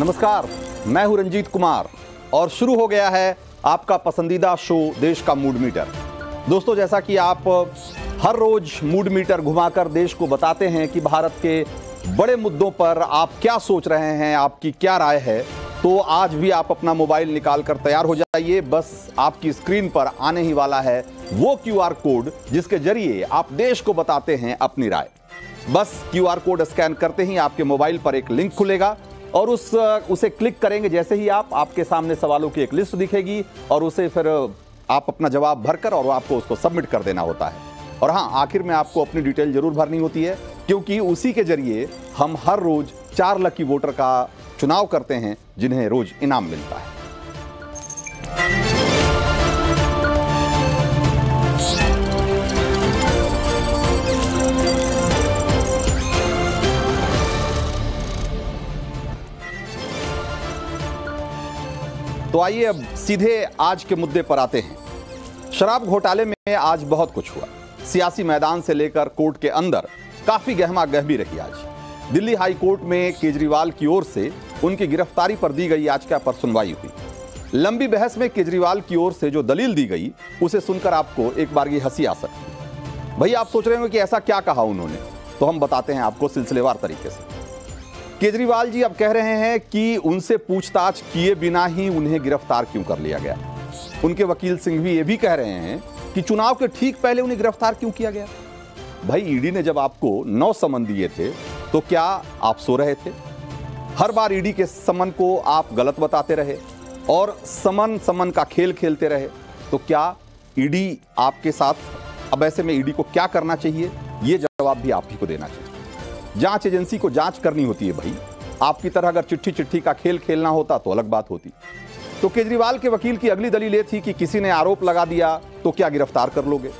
नमस्कार, मैं हूँ रंजीत कुमार और शुरू हो गया है आपका पसंदीदा शो देश का मूड मीटर। दोस्तों, जैसा कि आप हर रोज मूड मीटर घुमाकर देश को बताते हैं कि भारत के बड़े मुद्दों पर आप क्या सोच रहे हैं, आपकी क्या राय है तो आज भी आप अपना मोबाइल निकाल कर तैयार हो जाइए। बस आपकी स्क्रीन पर आने ही वाला है वो क्यूआर कोड, जिसके ज़रिए आप देश को बताते हैं अपनी राय। बस क्यूआर कोड स्कैन करते ही आपके मोबाइल पर एक लिंक खुलेगा। और उस उसे क्लिक करेंगे जैसे ही आप, आपके सामने सवालों की एक लिस्ट दिखेगी और उसे फिर आप अपना जवाब भरकर और आपको उसको सबमिट कर देना होता है। और हाँ आखिर में आपको अपनी डिटेल ज़रूर भरनी होती है, क्योंकि उसी के ज़रिए हम हर रोज चार लकी वोटर का चुनाव करते हैं, जिन्हें रोज इनाम मिलता है। तो आइए अब सीधे आज के मुद्दे पर आते हैं। शराब घोटाले में आज बहुत कुछ हुआ। सियासी मैदान से लेकर कोर्ट के अंदर काफ़ी गहमा गहमी रही आज। दिल्ली हाई कोर्ट में केजरीवाल की ओर से उनकी गिरफ्तारी पर दी गई याचिका पर सुनवाई हुई। लंबी बहस में केजरीवाल की ओर से जो दलील दी गई, उसे सुनकर आपको एक बार ये हँसी आ सकती भाई आप सोच रहे हो कि ऐसा क्या कहा उन्होंने? तो हम बताते हैं आपको सिलसिलेवार तरीके से। केजरीवाल जी अब कह रहे हैं कि उनसे पूछताछ किए बिना ही उन्हें गिरफ़्तार क्यों कर लिया गया? उनके वकील सिंह भी ये भी कह रहे हैं कि चुनाव के ठीक पहले उन्हें गिरफ़्तार क्यों किया गया? भाई, ईडी ने जब आपको नौ समन दिए थे तो क्या आप सो रहे थे? हर बार ईडी के समन को आप गलत बताते रहे और समन समन का खेल खेलते रहे तो क्या ईडी आपके साथ? अब ऐसे में ईडी को क्या करना चाहिए? यह जवाब भी आप ही को देना चाहिए। जाँच एजेंसी को जाँच करनी होती है भाई। आपकी तरह अगर चिट्ठी चिट्ठी का खेल खेलना होता तो अलग बात होती। तो केजरीवाल के वकील की अगली दलील ये थी कि किसी ने आरोप लगा दिया तो क्या गिरफ़्तार कर लोगे?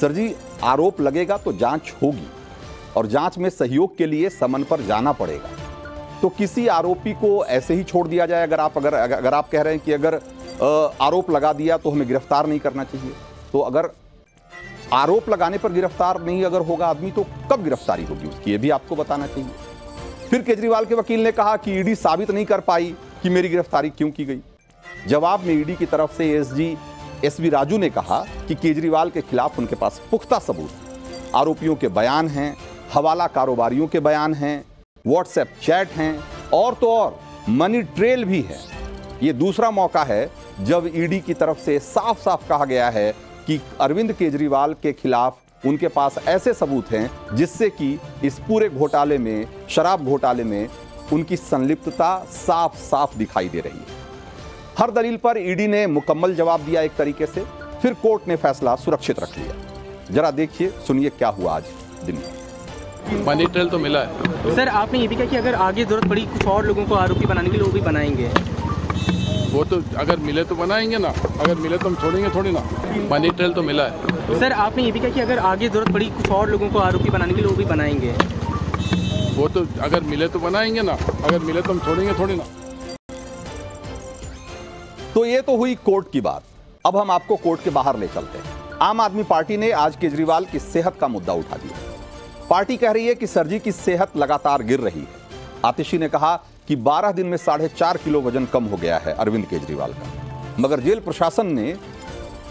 सर जी, आरोप लगेगा तो जाँच होगी, और जाँच में सहयोग के लिए समन पर जाना पड़ेगा। तो किसी आरोपी को ऐसे ही छोड़ दिया जाए, अगर आप, अगर अगर आप कह रहे हैं कि अगर आरोप लगा दिया तो हमें गिरफ़्तार नहीं करना चाहिए। तो अगर आरोप लगाने पर गिरफ़्तार नहीं अगर होगा आदमी तो कब गिरफ्तारी होगी उसकी? ये भी आपको बताना चाहिए। फिर केजरीवाल के वकील ने कहा कि ईडी साबित नहीं कर पाई कि मेरी गिरफ्तारी क्यों की गई। जवाब में ईडी की तरफ़ से एसजी एसवी राजू ने कहा कि केजरीवाल के खिलाफ उनके पास पुख्ता सबूत आरोपियों के बयान हैं, हवाला कारोबारियों के बयान हैं, व्हाट्सएप चैट हैं, और तो और, मनी ट्रेल भी है। ये दूसरा मौका है जब ईडी की तरफ़ से साफ़ साफ़ कहा गया है कि अरविंद केजरीवाल के खिलाफ उनके पास ऐसे सबूत हैं जिससे कि इस पूरे घोटाले में शराब घोटाले में उनकी संलिप्तता साफ़ साफ़ दिखाई दे रही है। हर दलील पर ईडी ने मुकम्मल जवाब दिया एक तरीके से फिर कोर्ट ने फैसला सुरक्षित रख लिया। जरा देखिए सुनिए क्या हुआ आज दिन में। मनी ट्रेल तो मिला है। सर आपने ये भी कहा कि अगर आगे ज़रूरत पड़ी कुछ और लोगों को आरोपी बनाने के लिए वो भी बनाएँगे। वो तो अगर मिले तो बनाएँगे ना अगर मिले तो हम छोड़ेंगे थोड़ी ना। मनी ट्रेल तो मिला है। सर आपने ये भी कहा कि अगर आगे ज़रूरत पड़ी कुछ और लोगों को आरोपी बनाने के लिए वो भी बनाएँगे। वो तो अगर मिले तो बनाएँगे ना अगर मिले तो हम छोड़ेंगे थोड़ी ना। तो ये तो हुई कोर्ट की बात। अब हम आपको कोर्ट के बाहर ले चलते हैं। आम आदमी पार्टी ने आज केजरीवाल की सेहत का मुद्दा उठा दिया। पार्टी कह रही है कि सरजी की सेहत लगातार गिर रही है। आतिशी ने कहा कि 12 दिन में साढ़े चार किलो वज़न कम हो गया है अरविंद केजरीवाल का। मगर जेल प्रशासन ने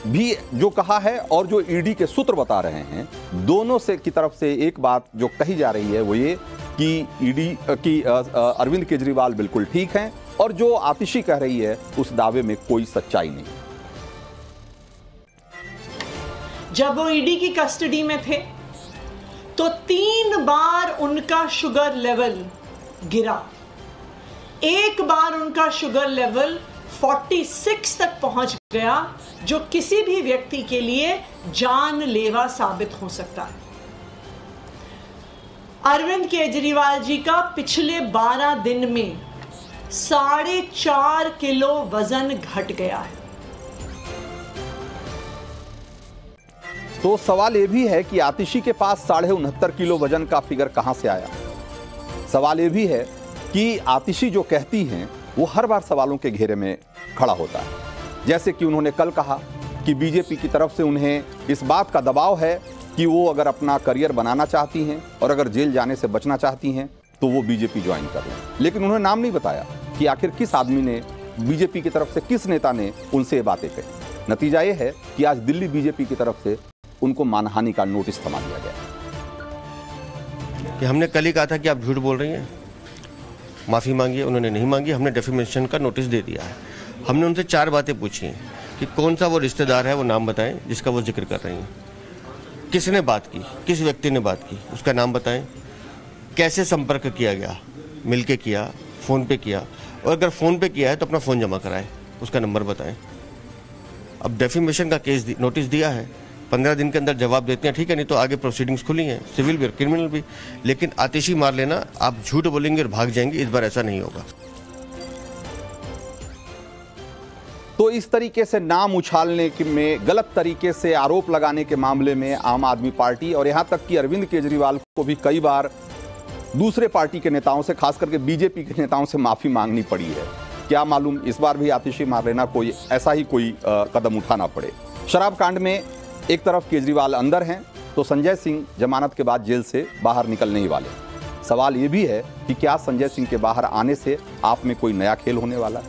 भी जो कहा है और जो ईडी के सूत्र बता रहे हैं, दोनों से की तरफ़ से एक बात जो कही जा रही है, वो ये कि ईडी, की अरविंद केजरीवाल बिल्कुल ठीक हैं और जो आतिशी कह रही है, उस दावे में कोई सच्चाई नहीं। जब वो ईडी की कस्टडी में थे तो तीन बार उनका शुगर लेवल गिरा। एक बार उनका शुगर लेवल 46 तक पहुँच गया, जो किसी भी व्यक्ति के लिए जानलेवा साबित हो सकता है। अरविंद केजरीवाल जी का पिछले 12 दिन में साढ़े चार किलो वज़न घट गया है। तो सवाल यह भी है कि आतिशी के पास साढ़े उनहत्तर किलो वज़न का फिगर कहाँ से आया? सवाल यह भी है कि आतिशी जो कहती हैं, वो हर बार सवालों के घेरे में खड़ा होता है। जैसे कि उन्होंने कल कहा कि बीजेपी की तरफ़ से उन्हें इस बात का दबाव है कि वो अगर अपना करियर बनाना चाहती हैं और अगर जेल जाने से बचना चाहती हैं तो वो बीजेपी ज्वाइन कर लें लेकिन उन्होंने नाम नहीं बताया कि आखिर किस आदमी ने, बीजेपी की तरफ़ से किस नेता ने उनसे ये बातें कही। नतीजा ये है कि आज दिल्ली बीजेपी की तरफ़ से उनको मानहानि का नोटिस थमा दिया गया। कि हमने कल ही कहा था कि आप झूठ बोल रही हैं? माफ़ी मांगी है उन्होंने नहीं मांगी, हमने डेफिमेशन का नोटिस दे दिया है। हमने उनसे चार बातें पूछी कि कौन सा वो रिश्तेदार है, वो नाम बताएँ, जिसका वो ज़िक्र कर रही हैं। किसने बात की? किस व्यक्ति ने बात की? उसका नाम बताएँ। कैसे संपर्क किया गया? मिल के किया? फ़ोन पे किया? और अगर फ़ोन पे किया है तो अपना फ़ोन जमा कराएँ। उसका नंबर बताएँ। अब डेफिमेशन का केस नोटिस दिया है। पंद्रह दिन के अंदर जवाब देते हैं ठीक है नहीं तो आगे प्रोसीडिंग्स खुली हैं सिविल भी क्रिमिनल भी। लेकिन आतिशी मार लेना आप झूठ बोलेंगे और भाग जाएँगे इस बार ऐसा नहीं होगा। तो इस तरीके से नाम उछालने के में गलत तरीके से आरोप लगाने के मामले में आम आदमी पार्टी और यहाँ तक कि अरविंद केजरीवाल को भी कई बार दूसरे पार्टी के नेताओं से खास करके बीजेपी के नेताओं से माफ़ी मांगनी पड़ी है। क्या मालूम इस बार भी आतिशी मार लेना कोई ऐसा ही कोई आ, कदम उठाना पड़े। शराब कांड में एक तरफ़ केजरीवाल अंदर हैं तो संजय सिंह जमानत के बाद जेल से बाहर निकलने ही वाले सवाल ये भी है कि क्या संजय सिंह के बाहर आने से आप में कोई नया खेल होने वाला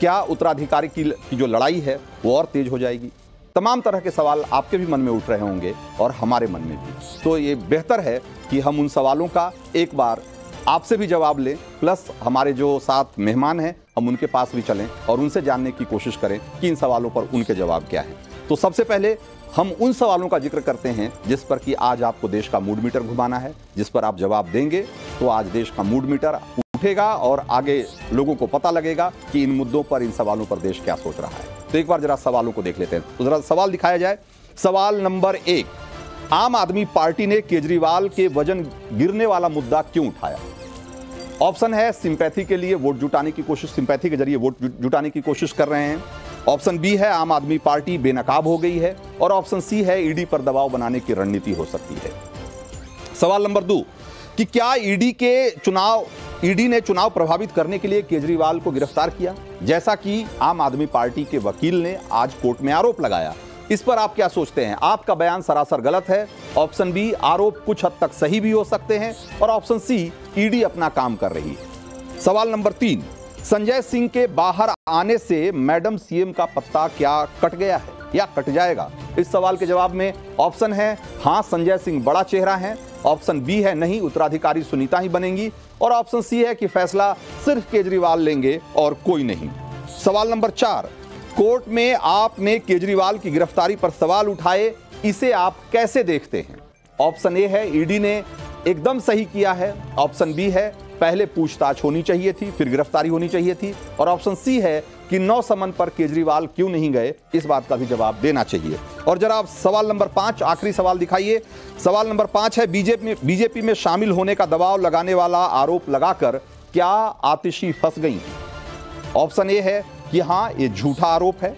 क्या उत्तराधिकारी की, की जो लड़ाई है वो और तेज हो जाएगी? तमाम तरह के सवाल आपके भी मन में उठ रहे होंगे और हमारे मन में भी। तो ये बेहतर है कि हम उन सवालों का एक बार आपसे भी जवाब लें प्लस हमारे जो साथ मेहमान हैं हम उनके पास भी चलें और उनसे जानने की कोशिश करें कि इन सवालों पर उनके जवाब क्या हैं। तो सबसे पहले हम उन सवालों का ज़िक्र करते हैं जिस पर कि आज आपको देश का मूड मीटर घुमाना है, जिस पर आप जवाब देंगे तो आज देश का मूड मीटर उठेगा और आगे लोगों को पता लगेगा कि इन मुद्दों पर, इन सवालों पर देश क्या सोच रहा है। तो एक बार जरा सवालों को देख लेते हैं। तो जरा सवाल दिखाया जाए। सवाल नंबर एक, आम आदमी पार्टी ने केजरीवाल के वज़न गिरने वाला मुद्दा क्यों उठाया? ऑप्शन है, सिंपैथी के लिए वोट जुटाने की कोशिश, सिंपैथी के ज़रिए वोट जुटाने की कोशिश कर रहे हैं। ऑप्शन बी है, आम आदमी पार्टी बेनकाब हो गई है और ऑप्शन सी है, ईडी पर दबाव बनाने की रणनीति हो सकती है। सवाल नंबर दो, कि क्या ईडी के चुनाव, ईडी ने चुनाव प्रभावित करने के लिए केजरीवाल को गिरफ़्तार किया? जैसा कि आम आदमी पार्टी के वकील ने आज कोर्ट में आरोप लगाया। इस पर आप क्या सोचते हैं? आपका बयान सरासर गलत है। ऑप्शन बी, आरोप कुछ हद तक सही भी हो सकते हैं और ऑप्शन सी, ईडी अपना काम कर रही है। सवाल नंबर तीन संजय सिंह के बाहर आने से मैडम सीएम का पत्ता क्या कट गया है? या कट जाएगा? इस सवाल के जवाब में ऑप्शन है, हाँ, संजय सिंह बड़ा चेहरा है। ऑप्शन बी है नहीं, उत्तराधिकारी सुनीता ही बनेंगी। और ऑप्शन सी है कि फैसला सिर्फ़ केजरीवाल लेंगे और कोई नहीं। सवाल नंबर चार, कोर्ट में आपने केजरीवाल की गिरफ्तारी पर सवाल उठाए, इसे आप कैसे देखते हैं? ऑप्शन ए है, ईडी ने एकदम सही किया है। ऑप्शन बी है पहले पूछताछ होनी चाहिए थी, फिर गिरफ्तारी होनी चाहिए थी और ऑप्शन सी है कि नौ समन पर केजरीवाल क्यों नहीं गए, इस बात का भी जवाब देना चाहिए। और जरा आप सवाल नंबर पाँच, आखिरी सवाल दिखाइए। सवाल नंबर पाँच है, बीजेपी में बीजेपी में शामिल होने का दबाव लगाने वाला आरोप लगाकर क्या आतिशी फंस गई? ऑप्शन ए है कि हाँ ये झूठा आरोप है।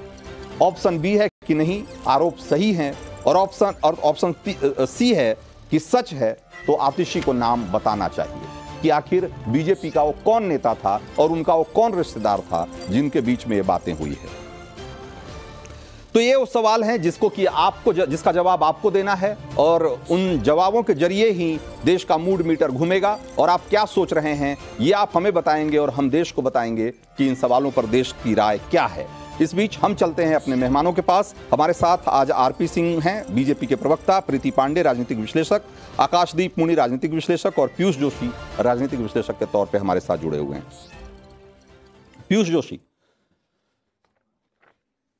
ऑप्शन बी है कि नहीं, आरोप सही है। और ऑप्शन और ऑप्शन सी है कि सच है तो आतिशी को नाम बताना चाहिए। कि आखिर बीजेपी का वो कौन नेता था और उनका वो कौन रिश्तेदार था जिनके बीच में ये बातें हुई है? तो ये वो सवाल हैं जिसको कि आपको जिसका जवाब आपको देना है और उन जवाबों के ज़रिए ही देश का मूड मीटर घूमेगा। और आप क्या सोच रहे हैं, ये आप हमें बताएँगे और हम देश को बताएँगे कि इन सवालों पर देश की राय क्या है। इस बीच हम चलते हैं अपने मेहमानों के पास। हमारे साथ आज आरपी सिंह हैं बीजेपी के प्रवक्ता प्रीति पांडे राजनीतिक विश्लेषक आकाशदीप मुनि राजनीतिक विश्लेषक और पीयूष जोशी राजनीतिक विश्लेषक के तौर पर हमारे साथ जुड़े हुए हैं। पीयूष जोशी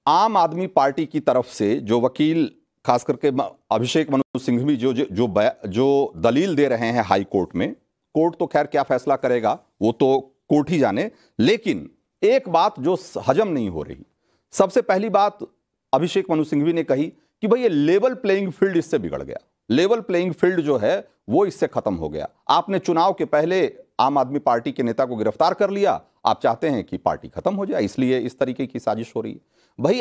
आम आदमी पार्टी की तरफ़ से जो वकील खास करके अभिषेक मनु सिंघवी जो जो, जो दलील दे रहे हैं हाई कोर्ट में कोर्ट तो खैर क्या फैसला करेगा? वो तो कोर्ट ही जाने। लेकिन एक बात जो हजम नहीं हो रही सबसे पहली बात अभिषेक मनु सिंघवी ने कही कि भाई ये लेवल प्लेइंग फ़ील्ड इससे बिगड़ गया। लेवल प्लेइंग फ़ील्ड जो है, वो इससे खत्म हो गया। आपने चुनाव के पहले आम आदमी पार्टी के नेता को गिरफ़्तार कर लिया। आप चाहते हैं कि पार्टी खत्म हो जाए, इसलिए इस तरीके की साजिश हो रही है। भाई,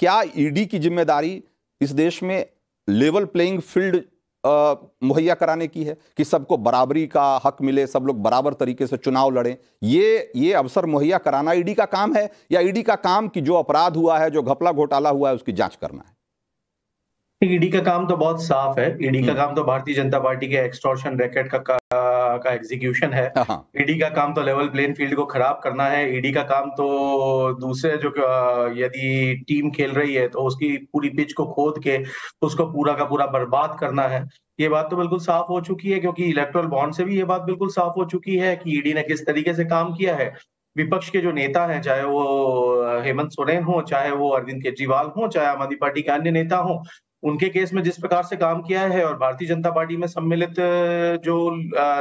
क्या ईडी की ज़िम्मेदारी इस देश में लेवल प्लेइंग फ़ील्ड मुहैया कराने की है कि सबको बराबरी का हक मिले, सब लोग बराबर तरीके से चुनाव लड़ें। ये ये अवसर मुहैया कराना ईडी का काम है या ईडी का काम कि जो अपराध हुआ है, जो घपला घोटाला हुआ है, उसकी जाँच करना है? ईडी का काम तो बहुत साफ़ है। ईडी का काम तो भारतीय जनता पार्टी के एक्सटॉर्शन रैकेट का का, का एग्जीक्यूशन है। हाँ ईडी का काम तो लेवल प्लेन फ़ील्ड को खराब करना है। ईडी का काम तो दूसरे जो यदि टीम खेल रही है तो उसकी पूरी पिच को खोद के उसको पूरा का पूरा बर्बाद करना है। ये बात तो बिल्कुल साफ़ हो चुकी है क्योंकि इलेक्ट्रल बॉन्ड से भी ये बात बिल्कुल साफ़ हो चुकी है कि ईडी ने किस तरीके से काम किया है। विपक्ष के जो नेता हैं चाहे वो हेमंत सोरेन हो चाहे वो अरविंद केजरीवाल हो चाहे आम आदमी पार्टी के अन्य नेता हो उनके केस में जिस प्रकार से काम किया है और भारतीय जनता पार्टी में सम्मिलित जो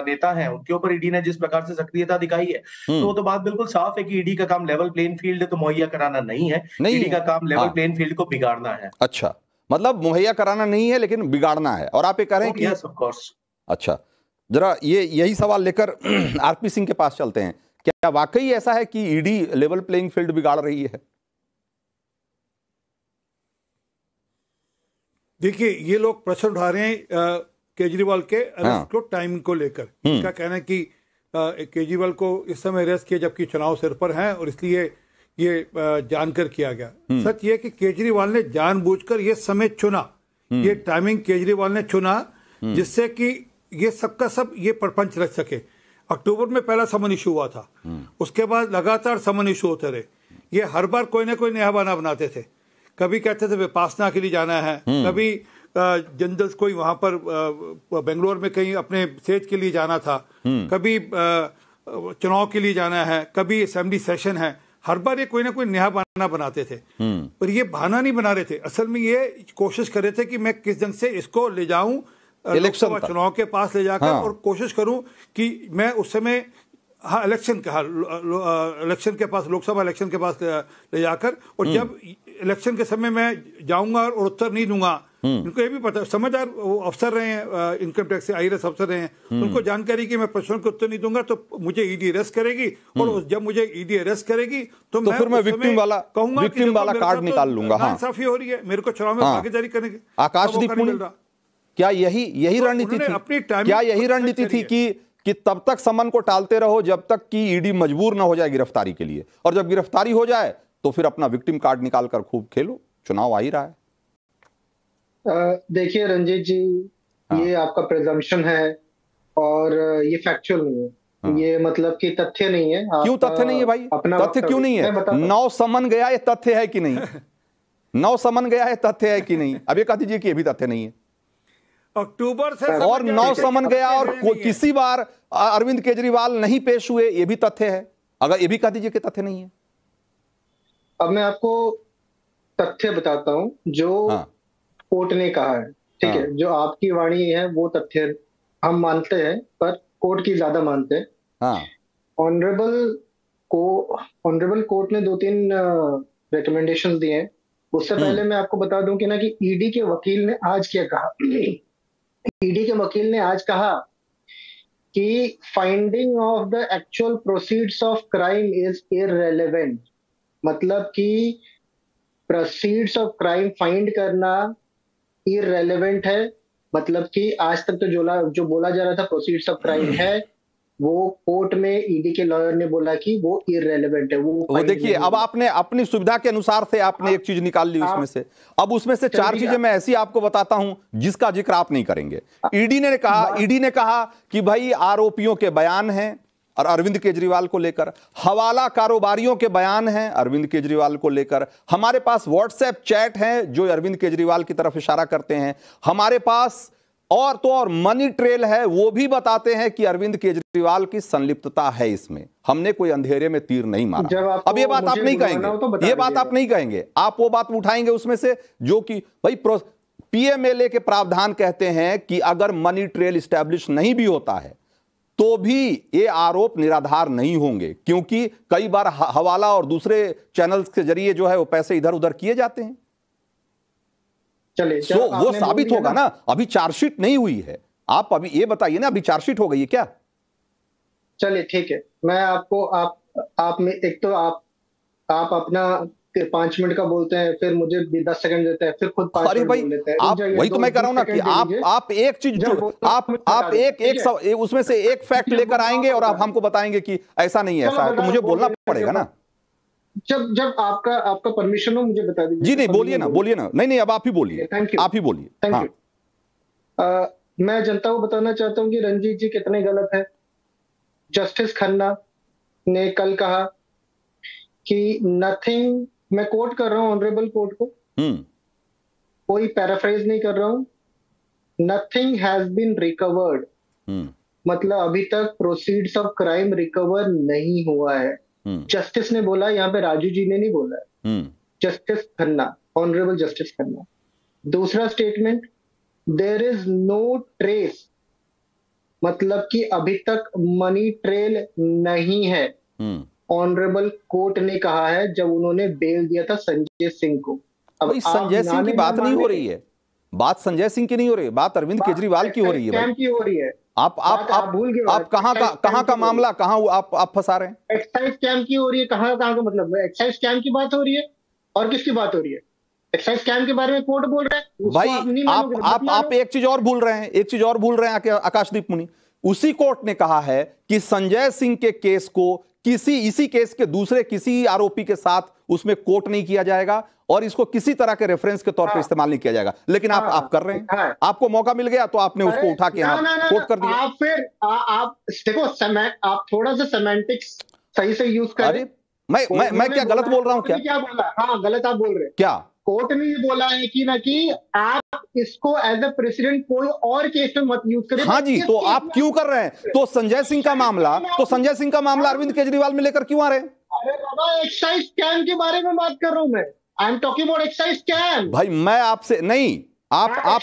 नेता हैं उनके ऊपर ईडी ने जिस प्रकार से सक्रियता दिखाई है तो वो तो बात बिल्कुल साफ़ है कि ईडी का काम लेवल प्लेन फ़ील्ड तो मुहैया कराना नहीं है। ईडी का काम लेवल हाँ। प्लेन फ़ील्ड को बिगाड़ना है। अच्छा मतलब मुहैया कराना नहीं है लेकिन बिगाड़ना है। और आप ये कह रहे हैं कि यस ऑफ़ कोर्स अच्छा जरा ये यही सवाल लेकर आरपी सिंह के पास चलते हैं। क्या वाकई ऐसा है कि ईडी लेवल प्लेइंग फ़ील्ड बिगाड़ रही है? देखिए ये लोग प्रश्न उठा रहे हैं केजरीवाल के हाँ। अरेस्ट को टाइम को लेकर। इनका कहना है कि केजरीवाल को इस समय अरेस्ट किया जबकि चुनाव सिर पर है और इसलिए ये जानकर किया गया। सच ये है कि केजरीवाल ने जानबूझकर ये समय चुना। ये टाइमिंग केजरीवाल ने चुना जिससे कि ये सबका सब ये प्रपंच रख सके। अक्टूबर में पहला समन इशू हुआ था। उसके बाद लगातार समन इशू होते रहे। ये हर बार कोई ना कोई नया बना बनाते थे। कभी कहते थे विपासना के लिए जाना है। कभी अ, जनरल कोई वहाँ पर बेंगलोर में कहीं अपने सेज के लिए जाना था। कभी चुनाव के लिए जाना है। कभी असेंबली सेशन है। हर बार ये कोई ना कोई नया बहाना बनाते थे। पर ये बहाना नहीं बना रहे थे। असल में ये कोशिश कर रहे थे कि मैं किस ढंग से इसको ले जाऊँ इलेक्शन लोकसभा चुनाव के पास ले जाकर हाँ। और कोशिश करूँ कि मैं उस समय हाँ इलेक्शन के हाँ इलेक्शन के पास लोकसभा इलेक्शन के पास ले जाकर और जब इलेक्शन के समय मैं जाऊँगा और उत्तर नहीं दूँगा इनको ये भी पता समझदार वो अफसर रहे हैं इनकम टैक्स से आई अफसर रहे हैं उनको जानकारी कि मैं प्रश्नों के उत्तर नहीं दूँगा तो मुझे ईडी अरेस्ट करेगी और जब मुझे ईडी अरेस्ट करेगी तो, तो फिर मैं उस समय victim वाला- कहूँगा देखो, वाला कार्ड साथ निकाल तो लूँगा, हाँ। नाइंसाफी हो रही है मेरे को चुनाव में हाँ। भागीदारी करने की आकाशदीप। क्या यही यही तो रणनीति अपनी थी timing क्या यही रणनीति थी कि कि तब तक समन को टालते रहो जब तक कि ईडी मजबूर ना हो जाए गिरफ्तारी के लिए। और जब गिरफ्तारी हो जाए तो फिर अपना विक्टिम कार्ड निकाल कर खूब खेलो। चुनाव आ ही रहा है। देखिए रंजीत जी हाँ। ये आपका प्रिजम्पशन है और ये फैक्चुअल नहीं है। हाँ। ये मतलब कि तथ्य नहीं है। हाँ। क्यों तथ्य नहीं है भाई? अपना तथ्य क्यों नहीं है? नौ समन गया ये तथ्य है कि नहीं? नौ समन गया है तथ्य है कि नहीं? अब ये कह दीजिए कि ये भी तथ्य नहीं है। अक्टूबर से और नौ समन गया और। किसी बार अरविंद केजरीवाल नहीं पेश हुए ये भी तथ्य है। अगर ये भी कह दीजिए कि तथ्य नहीं है। अब मैं आपको तथ्य बताता हूँ जो हाँ। कोर्ट ने कहा है ठीक हाँ। है। जो आपकी वाणी है वो तथ्य हम मानते हैं पर कोर्ट की ज़्यादा मानते हैं। हाँ। ऑनरेबल को ऑनरेबल कोर्ट ने दो तीन रिकमेंडेशन दिए हैं। उससे हम्म। पहले मैं आपको बता दूँ कि ना कि ईडी के वकील ने आज क्या कहा। ईडी के वकील ने आज कहा कि finding of the actual proceeds of crime is irrelevant मतलब कि प्रोसीड्स ऑफ़ क्राइम फाइंड करना इेलिवेंट है। मतलब कि आज तक तो जो जो बोला जा रहा था प्रोसीड्स ऑफ़ क्राइम है वो कोर्ट में ईडी के लॉयर ने बोला कि वो इररेलेवेंट है वो वो देखिए अब आपने अपनी सुविधा के अनुसार से आपने आ, एक चीज़ निकाल ली उसमें से। अब उसमें से चार चीज़ें मैं ऐसी आपको बताता हूँ जिसका ज़िक्र आप नहीं करेंगे। ईडी ने कहा ईडी ने कहा कि भाई आरोपियों के बयान हैं और अरविंद केजरीवाल को लेकर। हवाला कारोबारियों के बयान हैं अरविंद केजरीवाल को लेकर। हमारे पास व्हाट्सएप चैट हैं जो अरविंद केजरीवाल की तरफ़ इशारा करते हैं। हमारे पास और तो और मनी ट्रेल है वो भी बताते हैं कि अरविंद केजरीवाल की संलिप्तता है इसमें। हमने कोई अंधेरे में तीर नहीं मारा। अब ये बात आप नहीं हो तो कहेंगे ये बात आप नहीं कहेंगे। आप वो बात उठाएँगे उसमें से जो कि भाई पीएमएलए के प्रावधान कहते हैं कि अगर मनी ट्रेल स्टैब्लिश नहीं भी होता है तो भी ये आरोप निराधार नहीं होंगे। क्योंकि कई बार हवाला और दूसरे चैनल्स के ज़रिए जो है वो पैसे इधर उधर किए जाते हैं। चलिए सो जब वो साबित होगा ना। अभी चार्जशीट नहीं हुई है। आप अभी ये बताइए ना अभी चार्जशीट हो गई है क्या? चलिए ठीक है। मैं आपको आप आप में एक तो आप आप अपना पाँच मिनट का बोलते हैं फिर मुझे भी दस सेकंड देते हैं फिर खुद पाँच अरे मिनट भाई बोल लेते हैं। आप वही तो मैं कह रहा हूँ ना कि आप आप एक चीज़ जो आप आप एक एक उसमें से एक फैक्ट लेकर आएँगे और आप हमको बताएँगे कि ऐसा नहीं है ऐसा है। तो मुझे बोलना पड़ेगा ना। जब जब आपका आपका परमिशन हो मुझे बता दीजिए। जी नहीं बोलिए ना बोलिए ना। नहीं नहीं अब आप ही बोलिए। थैंक यू आप ही बोलिए। थैंक हाँ, यू मैं जनता को बताना चाहता हूँ कि रंजीत जी कितने गलत है। जस्टिस खन्ना ने कल कहा कि नथिंग मैं कोट कर रहा हूँ ऑनरेबल कोर्ट को। हम्म। कोई पैराफ्रेज नहीं कर रहा हूँ। नथिंग हैज़ बीन रिकवर्ड मतलब अभी तक प्रोसीड्स ऑफ़ क्राइम रिकवर नहीं हुआ है। जस्टिस ने बोला यहाँ पे राजू जी ने नहीं बोला। है हम्म। Justice Khanna honourable justice Khanna. दूसरा statement there is no trace मतलब कि अभी तक मनी ट्रेल नहीं है। हम्म। ऑनरेबल कोर्ट ने कहा है जब उन्होंने बेल दिया था संजय सिंह को। अब संजय सिंह की बात नहीं हो रही है। बात संजय सिंह की नहीं हो रही है बात अरविंद केजरीवाल की हो रही है की हो रही है। आप आप आप भूल गए आप कहाँ का कहाँ का मामला कहाँ आप आप फंसा रहे हैं? एक्साइज स्कैम की हो रही है कहाँ कहाँ का मतलब? एक्साइज स्कैम की बात हो रही है और किसकी बात हो रही है? एक्साइज स्कैम के बारे में कोर्ट बोल रहा है भाई आप आप। आप एक चीज़ और भूल रहे हैं एक चीज़ और भूल रहे हैं आकाशदीप मुनि। उसी कोर्ट ने कहा है कि संजय सिंह के केस को किसी इसी केस के दूसरे किसी आरोपी के साथ उसमें कोर्ट नहीं किया जाएगा और इसको किसी तरह के रेफरेंस के तौर पर हाँ। इस्तेमाल नहीं किया जाएगा। लेकिन आप हाँ, आप कर रहे हैं। हाँ। आपको मौका मिल गया तो आपने उसको उठा के यहाँ ना, कर दिया। आप फिर आप देखो आप थोड़ा सा सेमेंटिक्स सही से यूज़ करें। मैं मैं मैं क्या गलत बोल रहा हूँ क्या? क्या बोला? हाँ गलत आप बोल रहे हैं। क्या? कोर्ट ने ये बोला है कि ना कि आप इसको एज अ प्रेसिडेंट कोई और केस में मत यूज़ करें हाँ जी तो आप क्यों कर रहे हैं? तो संजय सिंह का मामला तो संजय सिंह का मामला अरविंद केजरीवाल में लेकर क्यों आ रहे हैं? अरे बाबा एक्साइज स्कैम के बारे में बात कर रहा हूँ मैं। I am talking about excise scam भाई मैं आपसे नहीं आप हाँ, आप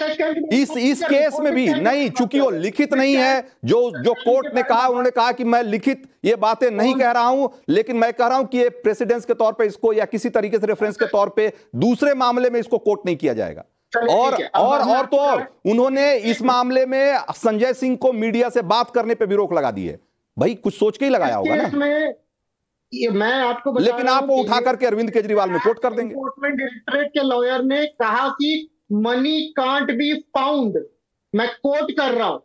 इस इस केस में भी नहीं चूँकि वो लिखित नहीं है जो जो कोर्ट ने कहा उन्होंने कहा कि मैं लिखित ये बातें नहीं कह रहा हूँ लेकिन मैं कह रहा हूँ कि ये प्रेसिडेंस के तौर पे इसको या किसी तरीके से रेफरेंस के तौर पे दूसरे मामले में इसको कोर्ट नहीं किया जाएगा। और और और तो और उन्होंने इस मामले में संजय सिंह को मीडिया से बात करने पर भी रोक लगा दी है। भाई कुछ सोच के ही लगाया होगा ना। ये मैं आपको बता लेकिन आप वो उठा करके अरविंद केजरीवाल में कोर्ट कर देंगे। डायरेक्टरेट के लॉयर ने कहा कि मनी कांट बी फाउंड मैं कोट कर रहा हूँ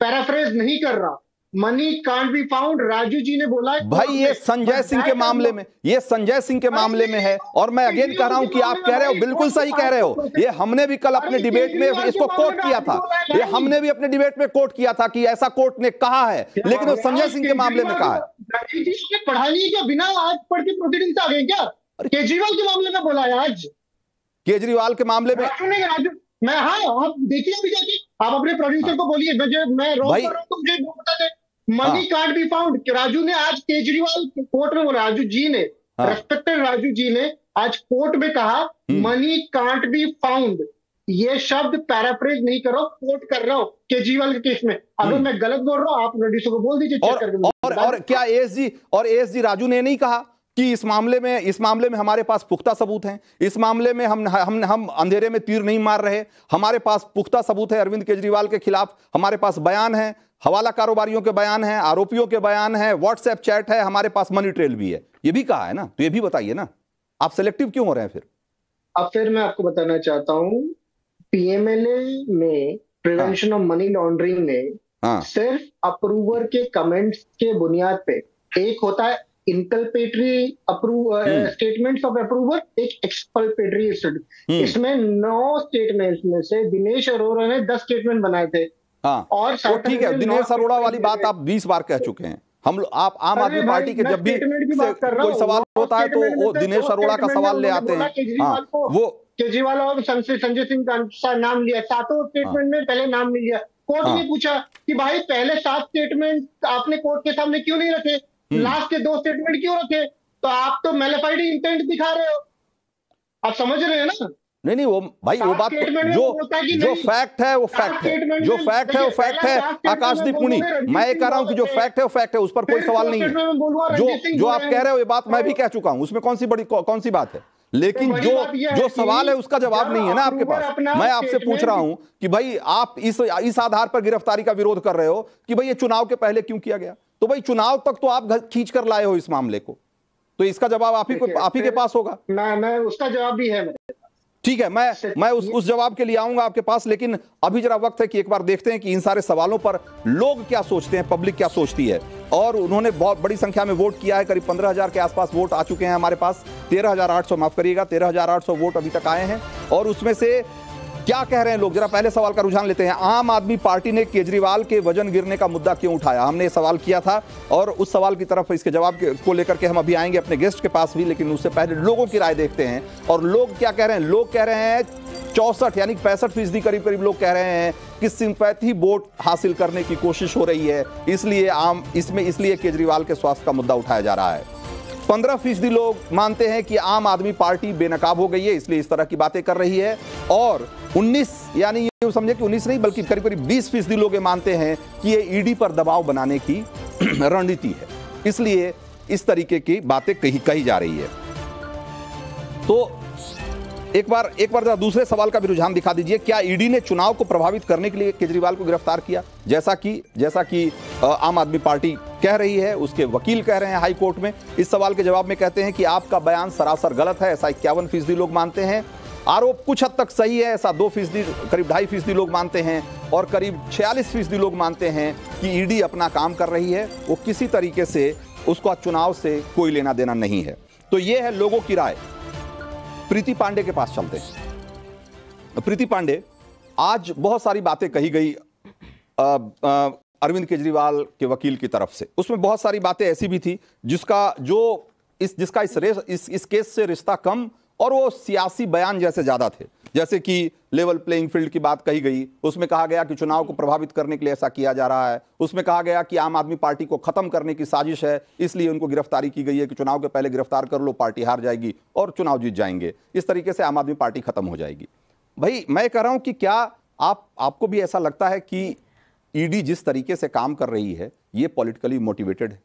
पैराफ्रेज नहीं कर रहा money can't be found Raju ji ने बोला भाई ये संजय सिंह के मामले में ये संजय सिंह के मामले में है और मैं अगेन कह रहा हूँ कि आप कह रहे हो बिल्कुल सही कह रहे हो। ये हमने भी कल अपने डिबेट में इसको कोर्ट किया था। ये हमने भी अपने डिबेट में कोर्ट किया था कि ऐसा कोर्ट ने कहा है लेकिन वो संजय सिंह के मामले में कहा है। जी ने पढ़ा नहीं है क्या बिना आज पढ़ के प्रोसीडिंग से आ गए क्या? केजरीवाल के मामले में बोला है आज। केजरीवाल के मामले में राजू ने राजू मैं हाँ आप देखिए अभी जाके। आप अपने प्रोड्यूसर को बोलिए मैं जो मैं रोक कर रहा हूँ तो मुझे बता दे money can't be found Raju ने आज केजरीवाल कोर्ट में बोला राजू जी ने हाँ। रेस्पेक्टेड राजू जी ने आज कोर्ट में कहा। मनी कांट बी फाउंड ये शब्द पैराफ्रेज नहीं कर रहा हूँ कोट कर रहा हूँ केजरीवाल के केस में। अगर हम्म। मैं गलत बोल रहा हूँ आप प्रोड्यूसर को बोल दीजिए चेक और और और क्या एएसजी और एएसजी राजू ने नहीं कहा कि इस मामले में इस मामले में हमारे पास पुख्ता सबूत हैं? इस मामले में हम हम हम अंधेरे में तीर नहीं मार रहे। हमारे पास पुख्ता सबूत है अरविंद केजरीवाल के खिलाफ। हमारे पास बयान है हवाला कारोबारियों के बयान है आरोपियों के बयान है व्हाट्सएप चैट है हमारे पास मनी ट्रेल भी है। ये भी कहा है ना? तो ये भी बताइए ना। आप सिलेक्टिव क्यों हो रहे हैं फिर? अब फिर मैं आपको बताना चाहता हूँ पीएमएलए में प्रिवेंशन ऑफ़ मनी लॉन्ड्रिंग में हाँ। सिर्फ़ अप्रूवर के कमेंट्स के बुनियाद पे। एक होता है inculpatory approve hmm. Statements of approver एक एक्सपल्पेटरी हम्म। इसमें नौ स्टेटमेंट्स में से दिनेश अरोड़ा ने दस स्टेटमेंट बनाए थे। हाँ। और तो ठीक है दिनेश नौ अरोड़ा वाली बात आप बीस बार कह चुके हैं। हम आप आम आदमी पार्टी के जब भी कोई सवाल होता है तो वो दिनेश अरोड़ा का सवाल ले आते हैं। हाँ। वो केजरीवाल और संजय संजय सिंह का नाम लिया। सातों स्टेटमेंट में पहले नाम नहीं लिया कोर्ट हाँ। ने पूछा कि भाई पहले सात स्टेटमेंट आपने कोर्ट के सामने क्यों नहीं रखे? हम्म। लास्ट के दो स्टेटमेंट क्यों रखे? तो आप तो मेलेफाइड इंटेंट दिखा रहे हो। आप समझ रहे हैं ना? नहीं नहीं वो भाई वो बात जो है जो फैक्ट है वो फैक्ट है। जो फैक्ट है वो फैक्ट है। आकाशदीप मुनि मैं ये कह रहा हूँ कि जो फैक्ट है वो फैक्ट है उस पर कोई सवाल नहीं है। जो जो आप कह रहे हो ये बात मैं भी कह चुका हूँ। उसमें कौन सी बड़ी कौन सी बात है? लेकिन तो जो जो सवाल है उसका जवाब नहीं है ना आपके पास। मैं आपसे पूछ रहा हूँ कि भाई आप इस इस आधार पर गिरफ्तारी का विरोध कर रहे हो कि भाई ये चुनाव के पहले क्यों किया गया? तो भाई चुनाव तक तो आप खींच कर लाए हो इस मामले को। तो इसका जवाब आप ही आप ही के पास होगा। मैं मैं उसका जवाब भी है मेरे पास। ठीक है मैं मैं उस उस जवाब के लिए आऊँगा आपके पास लेकिन अभी जरा वक्त है कि एक बार देखते हैं कि इन सारे सवालों पर लोग क्या सोचते हैं पब्लिक क्या सोचती है। और उन्होंने बहुत बड़ी संख्या में वोट किया है करीब पंद्रह हज़ार के आसपास वोट आ चुके हैं हमारे पास। तेरह हज़ार आठ सौ माफ़ करिएगा तेरह हज़ार आठ सौ वोट अभी तक आए हैं। और उसमें से क्या कह रहे हैं लोग? जरा पहले सवाल का रुझान लेते हैं। आम आदमी पार्टी ने केजरीवाल के वज़न गिरने का मुद्दा क्यों उठाया? हमने ये सवाल किया था और उस सवाल की तरफ़ इसके जवाब को लेकर के हम अभी आएँगे अपने गेस्ट के पास भी, लेकिन उससे पहले लोगों की राय देखते हैं। और लोग क्या कह रहे हैं? लोग कह रहे हैं चौसठ, यानी पैंसठ फ़ीसदी करीब करीब लोग कह रहे हैं कि सिंपैथी वोट हासिल करने की कोशिश हो रही है। इसलिए आम इसमें इसलिए केजरीवाल के स्वास्थ्य का मुद्दा उठाया जा रहा है। पंद्रह फ़ीसदी लोग मानते हैं कि आम आदमी पार्टी बेनकाब हो गई है, इसलिए इस तरह की बातें कर रही है। और 19 यानी ये समझे कि 19 नहीं, बल्कि करीब करीब 20 फ़ीसदी लोग ये मानते हैं कि ये ईडी पर दबाव बनाने की रणनीति है। इसलिए इस तरीके की बातें कही कही जा रही है। तो एक बार एक बार जरा दूसरे सवाल का भी रुझान दिखा दीजिए। क्या ईडी ने चुनाव को प्रभावित करने के लिए केजरीवाल को गिरफ़्तार किया? जैसा कि जैसा कि आम आदमी पार्टी कह रही है, उसके वकील कह रहे हैं हाई कोर्ट में। इस सवाल के जवाब में कहते हैं कि आपका बयान सरासर गलत है, ऐसा इक्यावन फ़ीसदी लोग मानते हैं। आरोप कुछ हद तक सही है, ऐसा दो फ़ीसदी, करीब ढाई फ़ीसदी लोग मानते हैं और करीब छियालीस फ़ीसदी लोग मानते हैं कि ईडी अपना काम कर रही है। वो किसी तरीके से उसका चुनाव से कोई लेना देना नहीं है। तो ये है लोगों की राय। प्रीति पांडे के पास चलते हैं। प्रीति पांडे, आज बहुत सारी बातें कही गई अरविंद केजरीवाल के वकील की तरफ़ से। उसमें बहुत सारी बातें ऐसी भी थी जिसका, जो इस, जिसका इस रेस, इस इस केस से रिश्ता कम और वो सियासी बयान जैसे ज़्यादा थे। जैसे कि लेवल प्लेइंग फ़ील्ड की बात कही गई, उसमें कहा गया कि चुनाव को प्रभावित करने के लिए ऐसा किया जा रहा है। उसमें कहा गया कि आम आदमी पार्टी को खत्म करने की साजिश है, इसलिए उनको गिरफ्तारी की गई है कि चुनाव के पहले गिरफ़्तार कर लो, पार्टी हार जाएगी और चुनाव जीत जाएँगे। इस तरीके से आम आदमी पार्टी खत्म हो जाएगी। भाई, मैं कह रहा हूँ कि क्या आप, आपको भी ऐसा लगता है कि ईडी जिस तरीके से काम कर रही है, ये पॉलिटिकली मोटिवेटेड है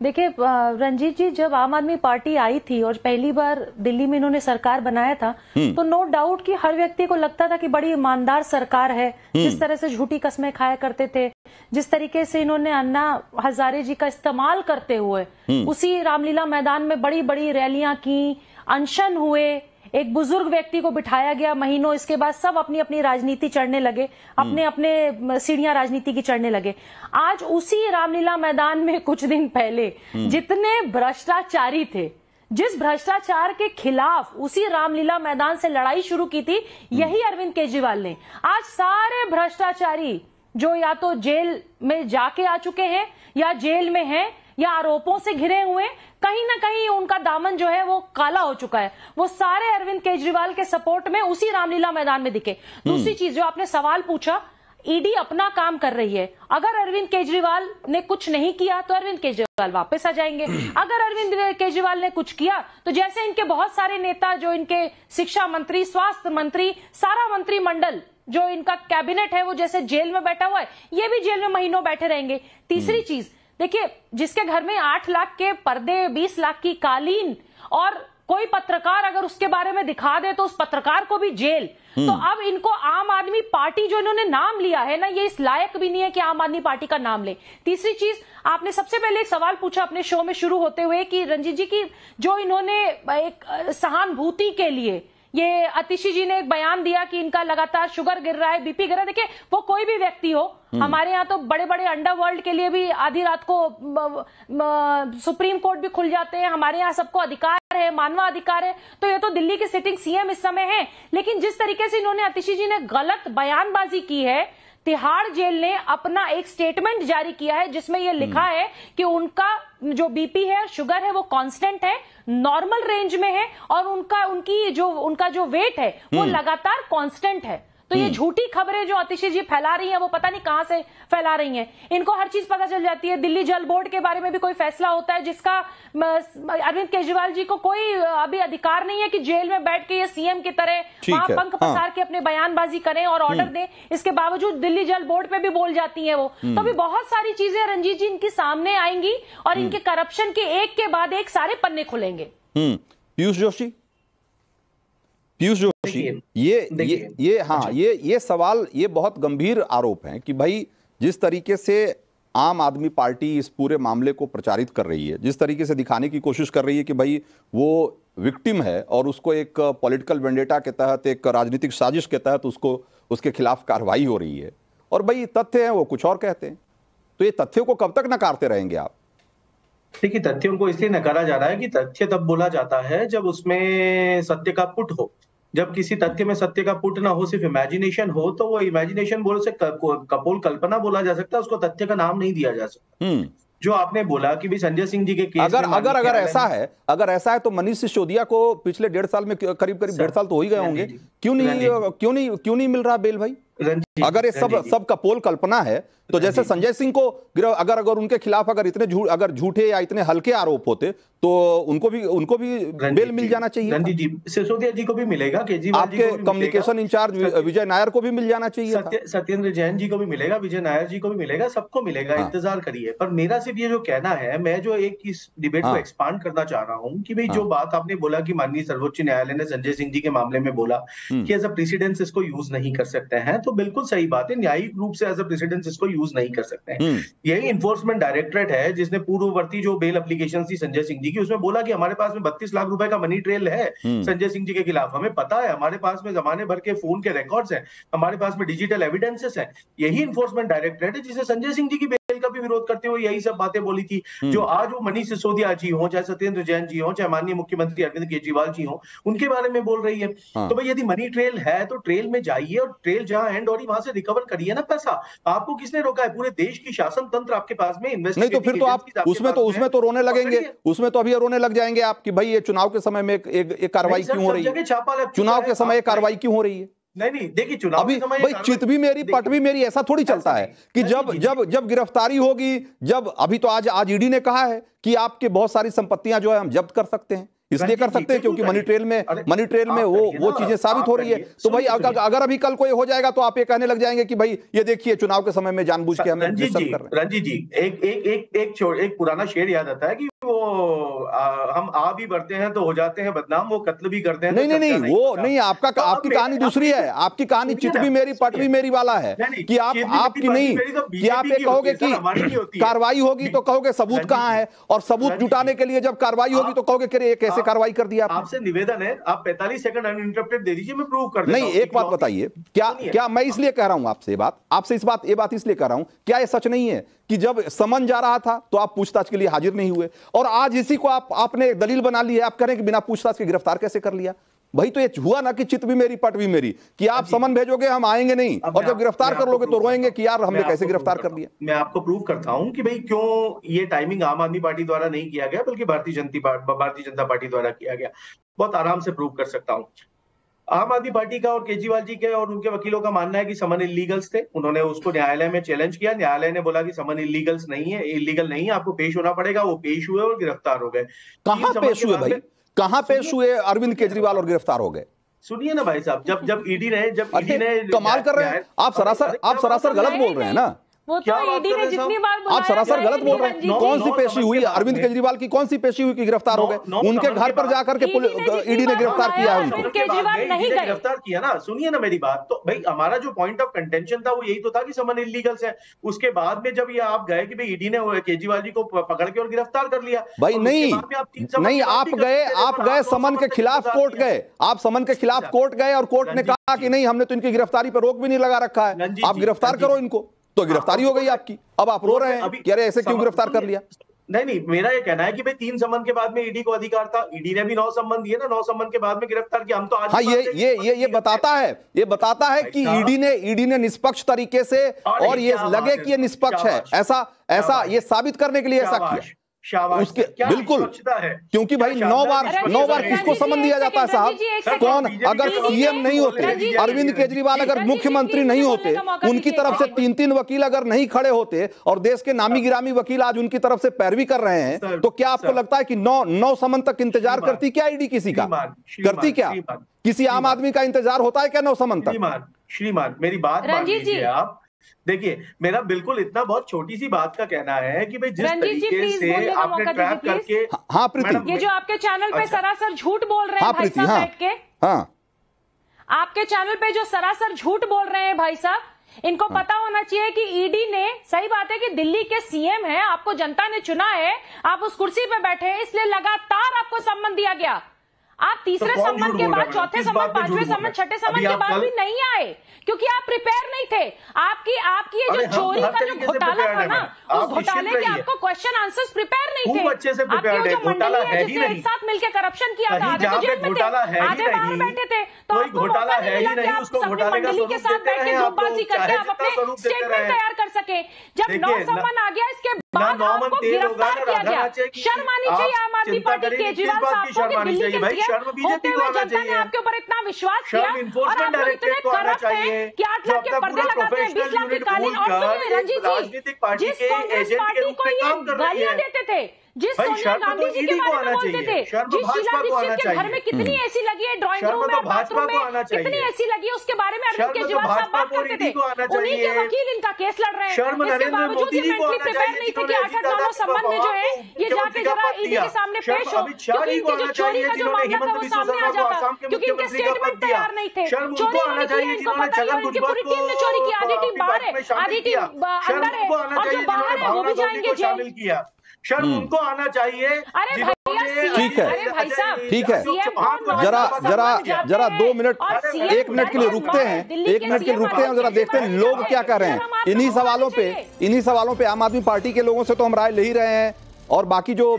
देखिए रंजीत जी जब आम आदमी पार्टी आई थी और पहली बार दिल्ली में इन्होंने सरकार बनाया था तो नो डाउट कि हर व्यक्ति को लगता था कि बड़ी ईमानदार सरकार है। जिस तरह से झूठी कस्में खाया करते थे जिस तरीके से इन्होंने अन्ना हजारे जी का इस्तेमाल करते हुए उसी रामलीला मैदान में बड़ी बड़ी रैलियाँ की अनशन हुए एक बुज़ुर्ग व्यक्ति को बिठाया गया महीनों इसके बाद सब अपनी अपनी राजनीति चढ़ने लगे अपने अपने सीढ़ियाँ राजनीति की चढ़ने लगे। आज उसी रामलीला मैदान में कुछ दिन पहले जितने भ्रष्टाचारी थे जिस भ्रष्टाचार के खिलाफ उसी रामलीला मैदान से लड़ाई शुरू की थी यही अरविंद केजरीवाल ने। आज सारे भ्रष्टाचारी जो या तो जेल में जाके आ चुके हैं या जेल में हैं या आरोपों से घिरे हुए कहीं ना कहीं उनका दामन जो है वो काला हो चुका है। वो सारे अरविंद केजरीवाल के सपोर्ट में उसी रामलीला मैदान में दिखे। दूसरी चीज़ जो आपने सवाल पूछा ईडी अपना काम कर रही है। अगर अरविंद केजरीवाल ने कुछ नहीं किया तो अरविंद केजरीवाल वापस आ जाएँगे। अगर अरविंद केजरीवाल ने कुछ किया तो जैसे इनके बहुत सारे नेता जो इनके शिक्षा मंत्री स्वास्थ्य मंत्री सारा मंत्रिमंडल जो इनका कैबिनेट है वो जैसे जेल में बैठा हुआ है ये भी जेल में महीनों बैठे रहेंगे। तीसरी चीज़ देखिए जिसके घर में आठ लाख के पर्दे बीस लाख की कालीन और कोई पत्रकार अगर उसके बारे में दिखा दे तो उस पत्रकार को भी जेल। तो अब इनको आम आदमी पार्टी जो इन्होंने नाम लिया है ना ये इस लायक भी नहीं है कि आम आदमी पार्टी का नाम ले। तीसरी चीज़ आपने सबसे पहले एक सवाल पूछा अपने शो में शुरू होते हुए कि रंजीत जी की जो इन्होंने एक सहानुभूति के लिए ये अतिशी जी ने एक बयान दिया कि इनका लगातार शुगर गिर रहा है बीपी गिर रहा है। देखिए वो कोई भी व्यक्ति हो हमारे यहाँ तो बड़े बड़े अंडरवर्ल्ड के लिए भी आधी रात को ब, ब, सुप्रीम कोर्ट भी खुल जाते हैं। हमारे यहाँ सबको अधिकार है मानवा अधिकार है। तो ये तो दिल्ली के सिटिंग सीएम इस समय है। लेकिन जिस तरीके से इन्होंने अतिशी जी ने गलत बयानबाजी की है तिहाड़ जेल ने अपना एक स्टेटमेंट जारी किया है जिसमें यह लिखा है कि उनका जो बीपी है शुगर है वो कांस्टेंट है नॉर्मल रेंज में है और उनका उनकी जो उनका जो वेट है वो लगातार कांस्टेंट है। तो ये झूठी खबरें जो अतिशी जी फैला रही हैं वो पता नहीं कहाँ से फैला रही हैं। इनको हर चीज़ पता चल जाती है। दिल्ली जल बोर्ड के बारे में भी कोई फैसला होता है जिसका अरविंद केजरीवाल जी को कोई अभी अधिकार नहीं है कि जेल में बैठ के ये सीएम की तरह वहाँ पंख हाँ। पसार के अपने बयानबाजी करें और ऑर्डर दें। इसके बावजूद दिल्ली जल बोर्ड पे भी बोल जाती है वो। तो अभी बहुत सारी चीज़ें रंजीत जी इनकी सामने आएँगी और इनके करप्शन के एक के बाद एक सारे पन्ने खुलेंगे। हम्म। पीयूष जोशी? पीयूष जोशी ये ये ये हाँ ये ये सवाल ये बहुत गंभीर आरोप है कि भाई जिस तरीके से आम आदमी पार्टी इस पूरे मामले को प्रचारित कर रही है जिस तरीके से दिखाने की कोशिश कर रही है कि भाई वो विक्टिम है और उसको एक पॉलिटिकल वेंडेटा के तहत एक राजनीतिक साजिश के तहत उसको उसके खिलाफ कार्रवाई हो रही है। और भाई तथ्य हैं वो कुछ और कहते हैं। तो ये तथ्यों को कब तक नकारते रहेंगे आप? देखिए तथ्यों को इसलिए नकारा जा रहा है कि तथ्य तब बोला जाता है जब उसमें सत्य का पुट हो। जब किसी तथ्य में सत्य का पुट ना हो सिर्फ़ इमेजिनेशन हो तो वो इमेजिनेशन बोल से कपोल कल्पना बोला जा सकता है उसको तथ्य का नाम नहीं दिया जा सकता। हम्म। जो आपने बोला कि भाई संजय सिंह जी के केस अगर अगर अगर ऐसा है अगर ऐसा है तो मनीष सिसोदिया को पिछले डेढ़ साल में करीब करीब डेढ़ साल तो हो ही गए होंगे। क्यों नहीं क्यों नहीं क्यों नहीं मिल रहा बेल भाई? अगर ये सब। सब कपोल कल्पना है तो जैसे संजय सिंह को अगर अगर उनके खिलाफ अगर इतने झूठ अगर झूठे या इतने हल्के आरोप होते तो उनको भी उनको भी बेल मिल जाना चाहिए। जी सिसोदिया जी को भी मिलेगा केजरीवाल जी को आपके कम्युनिकेशन इंचार्ज विजय नायर को भी मिल जाना चाहिए सत्येंद्र जैन जी को भी मिलेगा विजय नायर जी को भी मिलेगा सबको मिलेगा हाँ। इंतज़ार करिए पर मेरा सिर्फ़ ये जो कहना है मैं जो एक इस डिबेट को हाँ। एक्सपांड करना चाह रहा हूँ की भाई हाँ। जो बात आपने बोला की माननीय सर्वोच्च न्यायालय ने संजय सिंह जी के मामले में बोला। कि एज अ प्रेसिडेंस इसको यूज़ नहीं कर सकते हैं तो बिल्कुल सही बात है न्यायिक रूप से एज अ प्रेसिडेंस इसको यूज़ नहीं कर सकते हैं। हम्म, यही इन्फोर्समेंट डायरेक्टरेट है जिसने पूर्ववर्ती जो बेल एप्लीकेशन थी संजय सिंह जी की उसमें बोला कि हमारे पास में बत्तीस लाख रुपए का मनी ट्रेल है हम्म। संजय सिंह जी के खिलाफ। हमें पता है हमारे पास में जमाने भर के फ़ोन के रिकॉर्ड्स हैं हमारे पास में डिजिटल एविडेंसेस हैं। यही इन्फोर्समेंट डायरेक्टरेट है जिसे संजय सिंह जी की बेल का भी विरोध करते हुए यही सब बातें बोली थी। जो आज वो मनीष सिसोदिया जी हो चाहे सत्येंद्र जैन जी हो चाहे माननीय मुख्यमंत्री अरविंद केजरीवाल जी हो उनके बारे में बोल रही है। हाँ। तो भाई यदि मनी ट्रेल है तो ट्रेल में जाइए और ट्रेल जहाँ एंड और वहाँ से रिकवर करिए ना पैसा। आपको किसने रोका है? पूरे देश की शासन तंत्र आपके पास में नहीं तो फिर तो आप उसमें तो उसमें तो रोने लगेंगे। उसमें तो अभी रोने लग जाएँगे आप कि भाई ये चुनाव के समय में एक कार्रवाई क्यों हो रही है? चुनाव के समय कार्रवाई क्यों हो रही है? नहीं नहीं देखिए चुनाव अभी समय भाई चित भी मेरी पट भी मेरी ऐसा थोड़ी चलता है कि जब जब जब गिरफ्तारी होगी जब अभी तो आज आज ईडी ने कहा है कि आपके बहुत सारी संपत्तियाँ जो है हम जब्त कर सकते हैं। इसलिए कर सकते हैं क्योंकि मनी ट्रेल में मनी ट्रेल में वो वो चीज़ें साबित हो रही है। तो भाई अगर अभी कल कोई हो जाएगा तो आप ये कहने लग जाएँगे कि भाई ये देखिए चुनाव के समय में जानबूझ के हमें रंजीत जी कर रहे हैं। रंजीत जी एक एक एक एक एक पुराना शेर याद आता है कि वो आ, हम आ भी बढ़ते हैं तो हो जाते हैं बदनाम वो कत्ल भी करते हैं नहीं तो नहीं नहीं चर्चा नहीं वो नहीं आपका तो आपकी कहानी दूसरी है आपकी कहानी चित भी मेरी पट भी मेरी वाला है कि आप आपकी नहीं तो कि आप ये कहोगे कि है। कार्रवाई होगी तो कहोगे सबूत कहाँ है और सबूत जुटाने के लिए जब कार्रवाई होगी तो कहोगे कि कैसे कार्रवाई कर दिया आपसे निवेदन है आप 45 सेकंड अनइंटरप्टेड दे दीजिए मैं प्रूव कर नहीं एक बात बताइए क्या क्या मैं इसलिए कह रहा हूँ आपसे बात आपसे इस बात ये बात इसलिए कह रहा हूँ क्या ये सच नहीं है कि जब समन जा रहा था तो आप पूछताछ के लिए हाजिर नहीं हुए। और आज इसी को आप आपने दलील बना ली है। आप कह रहे हैं कि बिना पूछताछ के गिरफ़्तार कैसे कर लिया? भाई तो ये हुआ ना कि चित भी मेरी पट भी मेरी कि आप समन भेजोगे हम आएँगे नहीं। और जब गिरफ़्तार कर लोगे तो रोएँगे कि यार हमने कैसे गिरफ़्तार कर लिया। मैं आपको प्रूव करता हूँ कि भाई क्यों ये टाइमिंग आम आदमी पार्टी द्वारा नहीं किया गया बल्कि भारतीय जनता पार्टी भारतीय जनता पार्टी द्वारा किया गया। बहुत आराम से प्रूव कर सकता हूँ। आम आदमी पार्टी का और केजरीवाल जी के और उनके वकीलों का मानना है कि समन इलीगल्स थे। उन्होंने उसको न्यायालय में चैलेंज किया। न्यायालय ने बोला कि समन इलीगल्स नहीं है। इलीगल नहीं है आपको पेश होना पड़ेगा। वो पेश हुए और गिरफ़्तार हो गए। कहाँ पेश हुए भाई? कहाँ पेश हुए? अरविंद केजरीवाल और गिरफ़्तार हो गए। सुनिए ना भाई साहब जब जब ईडी ने जब ईडी ने कमाल कर रहे हैं। आप सरासर आप सरासर गलत बोल रहे हैं ना। वो क्या तो बात ईडी कर ने रहे जितनी बार आप सरासर गलत बोल रहे हैं। कौन सी पेशी हुई? है अरविंद केजरीवाल की कौन सी पेशी हुई कि गिरफ़्तार हो गए? उनके घर पर जाकर के ईडी ने ईडी ने जितनी गिरफ़्तार किया है उनको। केजरीवाल नहीं। गिरफ़्तार किया ना? सुनिए ना मेरी बात। तो भाई हमारा जो पॉइंट ऑफ़ कंटेंशन था वो यही तो था कि समन इलीगल्स है। उसके बाद में जब ये आप गए कि भाई ईडी ने केजरीवाल जी को पकड़ के और गिरफ़्तार कर लिया भाई नहीं आप नहीं आप गए आप गए समन के खिलाफ कोर्ट गए। आप समन के खिलाफ अच्छा। कोर्ट गए और कोर्ट ने कहा कि नहीं हमने तो इनकी गिरफ्तारी पर रोक भी नहीं लगा रखा है। आप गिरफ़्तार करो इनको। तो गिरफ्तारी हो गई आपकी। अब आप रो रहे हैं कि अरे ऐसे क्यों गिरफ़्तार कर लिया? नहीं नहीं मेरा ये कहना है कि भाई तीन संबंध के बाद में ईडी को अधिकार था। ईडी ने भी नौ संबंध दिए ना नौ संबंध के बाद में गिरफ़्तार किया। हम तो आज हाँ ये है ये ये ये बताता है ये बताता है कि ईडी ने ईडी ने निष्पक्ष तरीके से और ये लगे है, कि ये निष्पक्ष है। ऐसा ऐसा ये साबित करने के लिए ऐसा किया शाबाश। क्या बिल्कुल। है? क्योंकि भाई नौ बार नौ बार किसको समन दिया जाता है साहब। कौन? अगर सीएम नहीं होते अरविंद केजरीवाल अगर मुख्यमंत्री नहीं होते बोलने का मौका उनकी तरफ़ से तीन तीन वकील अगर नहीं खड़े होते और देश के नामी गिरामी वकील आज उनकी तरफ़ से पैरवी कर रहे हैं तो क्या आपको लगता है कि नौ नौ समन तक इंतज़ार करती क्या ईडी किसी का? करती क्या? किसी आम आदमी का इंतज़ार होता है क्या नौ समन तक? श्रीमान श्रीमान मेरी बात मान रंजीत जी। लीजिए आप। देखिए मेरा बिल्कुल इतना बहुत छोटी सी बात का कहना है कि भाई जिस तरीके से आपने ट्रैप करके हाँ, हाँ, प्रीति। ये जो आपके चैनल पे अच्छा। सरासर झूठ बोल रहे हाँ हैं भाई साहब हाँ। बैठ के। हाँ। आपके चैनल पे जो सरासर झूठ बोल रहे हैं भाई साहब इनको पता होना चाहिए कि ईडी ने सही बात है कि दिल्ली के सीएम है आपको जनता ने चुना है आप उस कुर्सी पे बैठे हैं इसलिए लगातार आपको सम्मान दिया गया। आप तीसरे तो झूठ के बाद चौथे पे पाँचवें है? छठे अभी के बाद भी नहीं आए क्योंकि आप प्रिपेयर नहीं थे। आपकी आपकी ये जो चोरी का जो घोटाला था ना उस घोटाले के आपको क्वेश्चन आंसर्स प्रिपेयर नहीं थे। अच्छे से आपकी। जो मंडली है जिसने एक साथ मिलकर करप्शन किया था आधे तो जेल में थे आधे बाहर बैठे थे तो आपको घोटाला मौका नहीं मिला कि आप अपनी मंडली के साथ बैठ के ग्रुपबाजी तो करके आप अपने स्टेटमेंट तैयार कर सके। जब नौ सम्मान आ गया इसके बाद आपको गिरफ़्तार किया गया शर्म आनी चाहिए आम आदमी पार्टी केजरीवाल साहब की दिल्ली चाहिए के भाई? सीएम शर्म बीजेपी होते को हुए आना जनता ने चाहिए। आपके ऊपर इतना विश्वास किया और आप लोग इतने को आना करप्ट हैं चाहिए। कि आठ लाख के पर्दे लगाते हैं बीस लाख की कालीन और सुनिए रंजीत जी राजनीतिक पार्टी जिस के कांग्रेस एजेंट के पार्टी रूप को में ये काम कर रही गालियाँ। देते थे जिस सोनिया तो गांधी जी के बारे में बोलते। थे तो जिस शीला दीक्षित के घर। में कितनी एसी लगी है ड्राइंग रूम तो में बाथरूम में कितनी एसी लगी है उसके बारे में अरविंद केजरीवाल साहब बात करते थे। उन्हीं के वकील इनका केस लड़ रहे हैं। इसके बावजूद ये मेंटली प्रिपेयर नहीं थे कि आठ आठ नौ नौ संबंध में जो है ये जाके जरा ईडी के सामने पेश हो क्योंकि इनकी जो चोरी का जो मामला था वो सामने आ जाता। क्योंकि इनके स्टेटमेंट तैयार नहीं थे। चोरी उनको आना होने के इनको पता ही छगन है इनकी पूरी टीम ने चोरी की आधी टीम बाहर है आधी टीम अंदर है और जो बाहर है वो भी जाएँगे जेल शर्म उनको आना चाहिए। अरे ठीक है। अरे भाई साहब ठीक है। जरा जरा जरा दो मिनट एक मिनट के लिए रुकते हैं एक मिनट के लिए रुकते हैं जरा देखते हैं लोग क्या कह रहे हैं। इन्हीं सवालों पे इन्हीं सवालों पे आम आदमी पार्टी के लोगों से तो हम राय ले ही रहे हैं और बाकी जो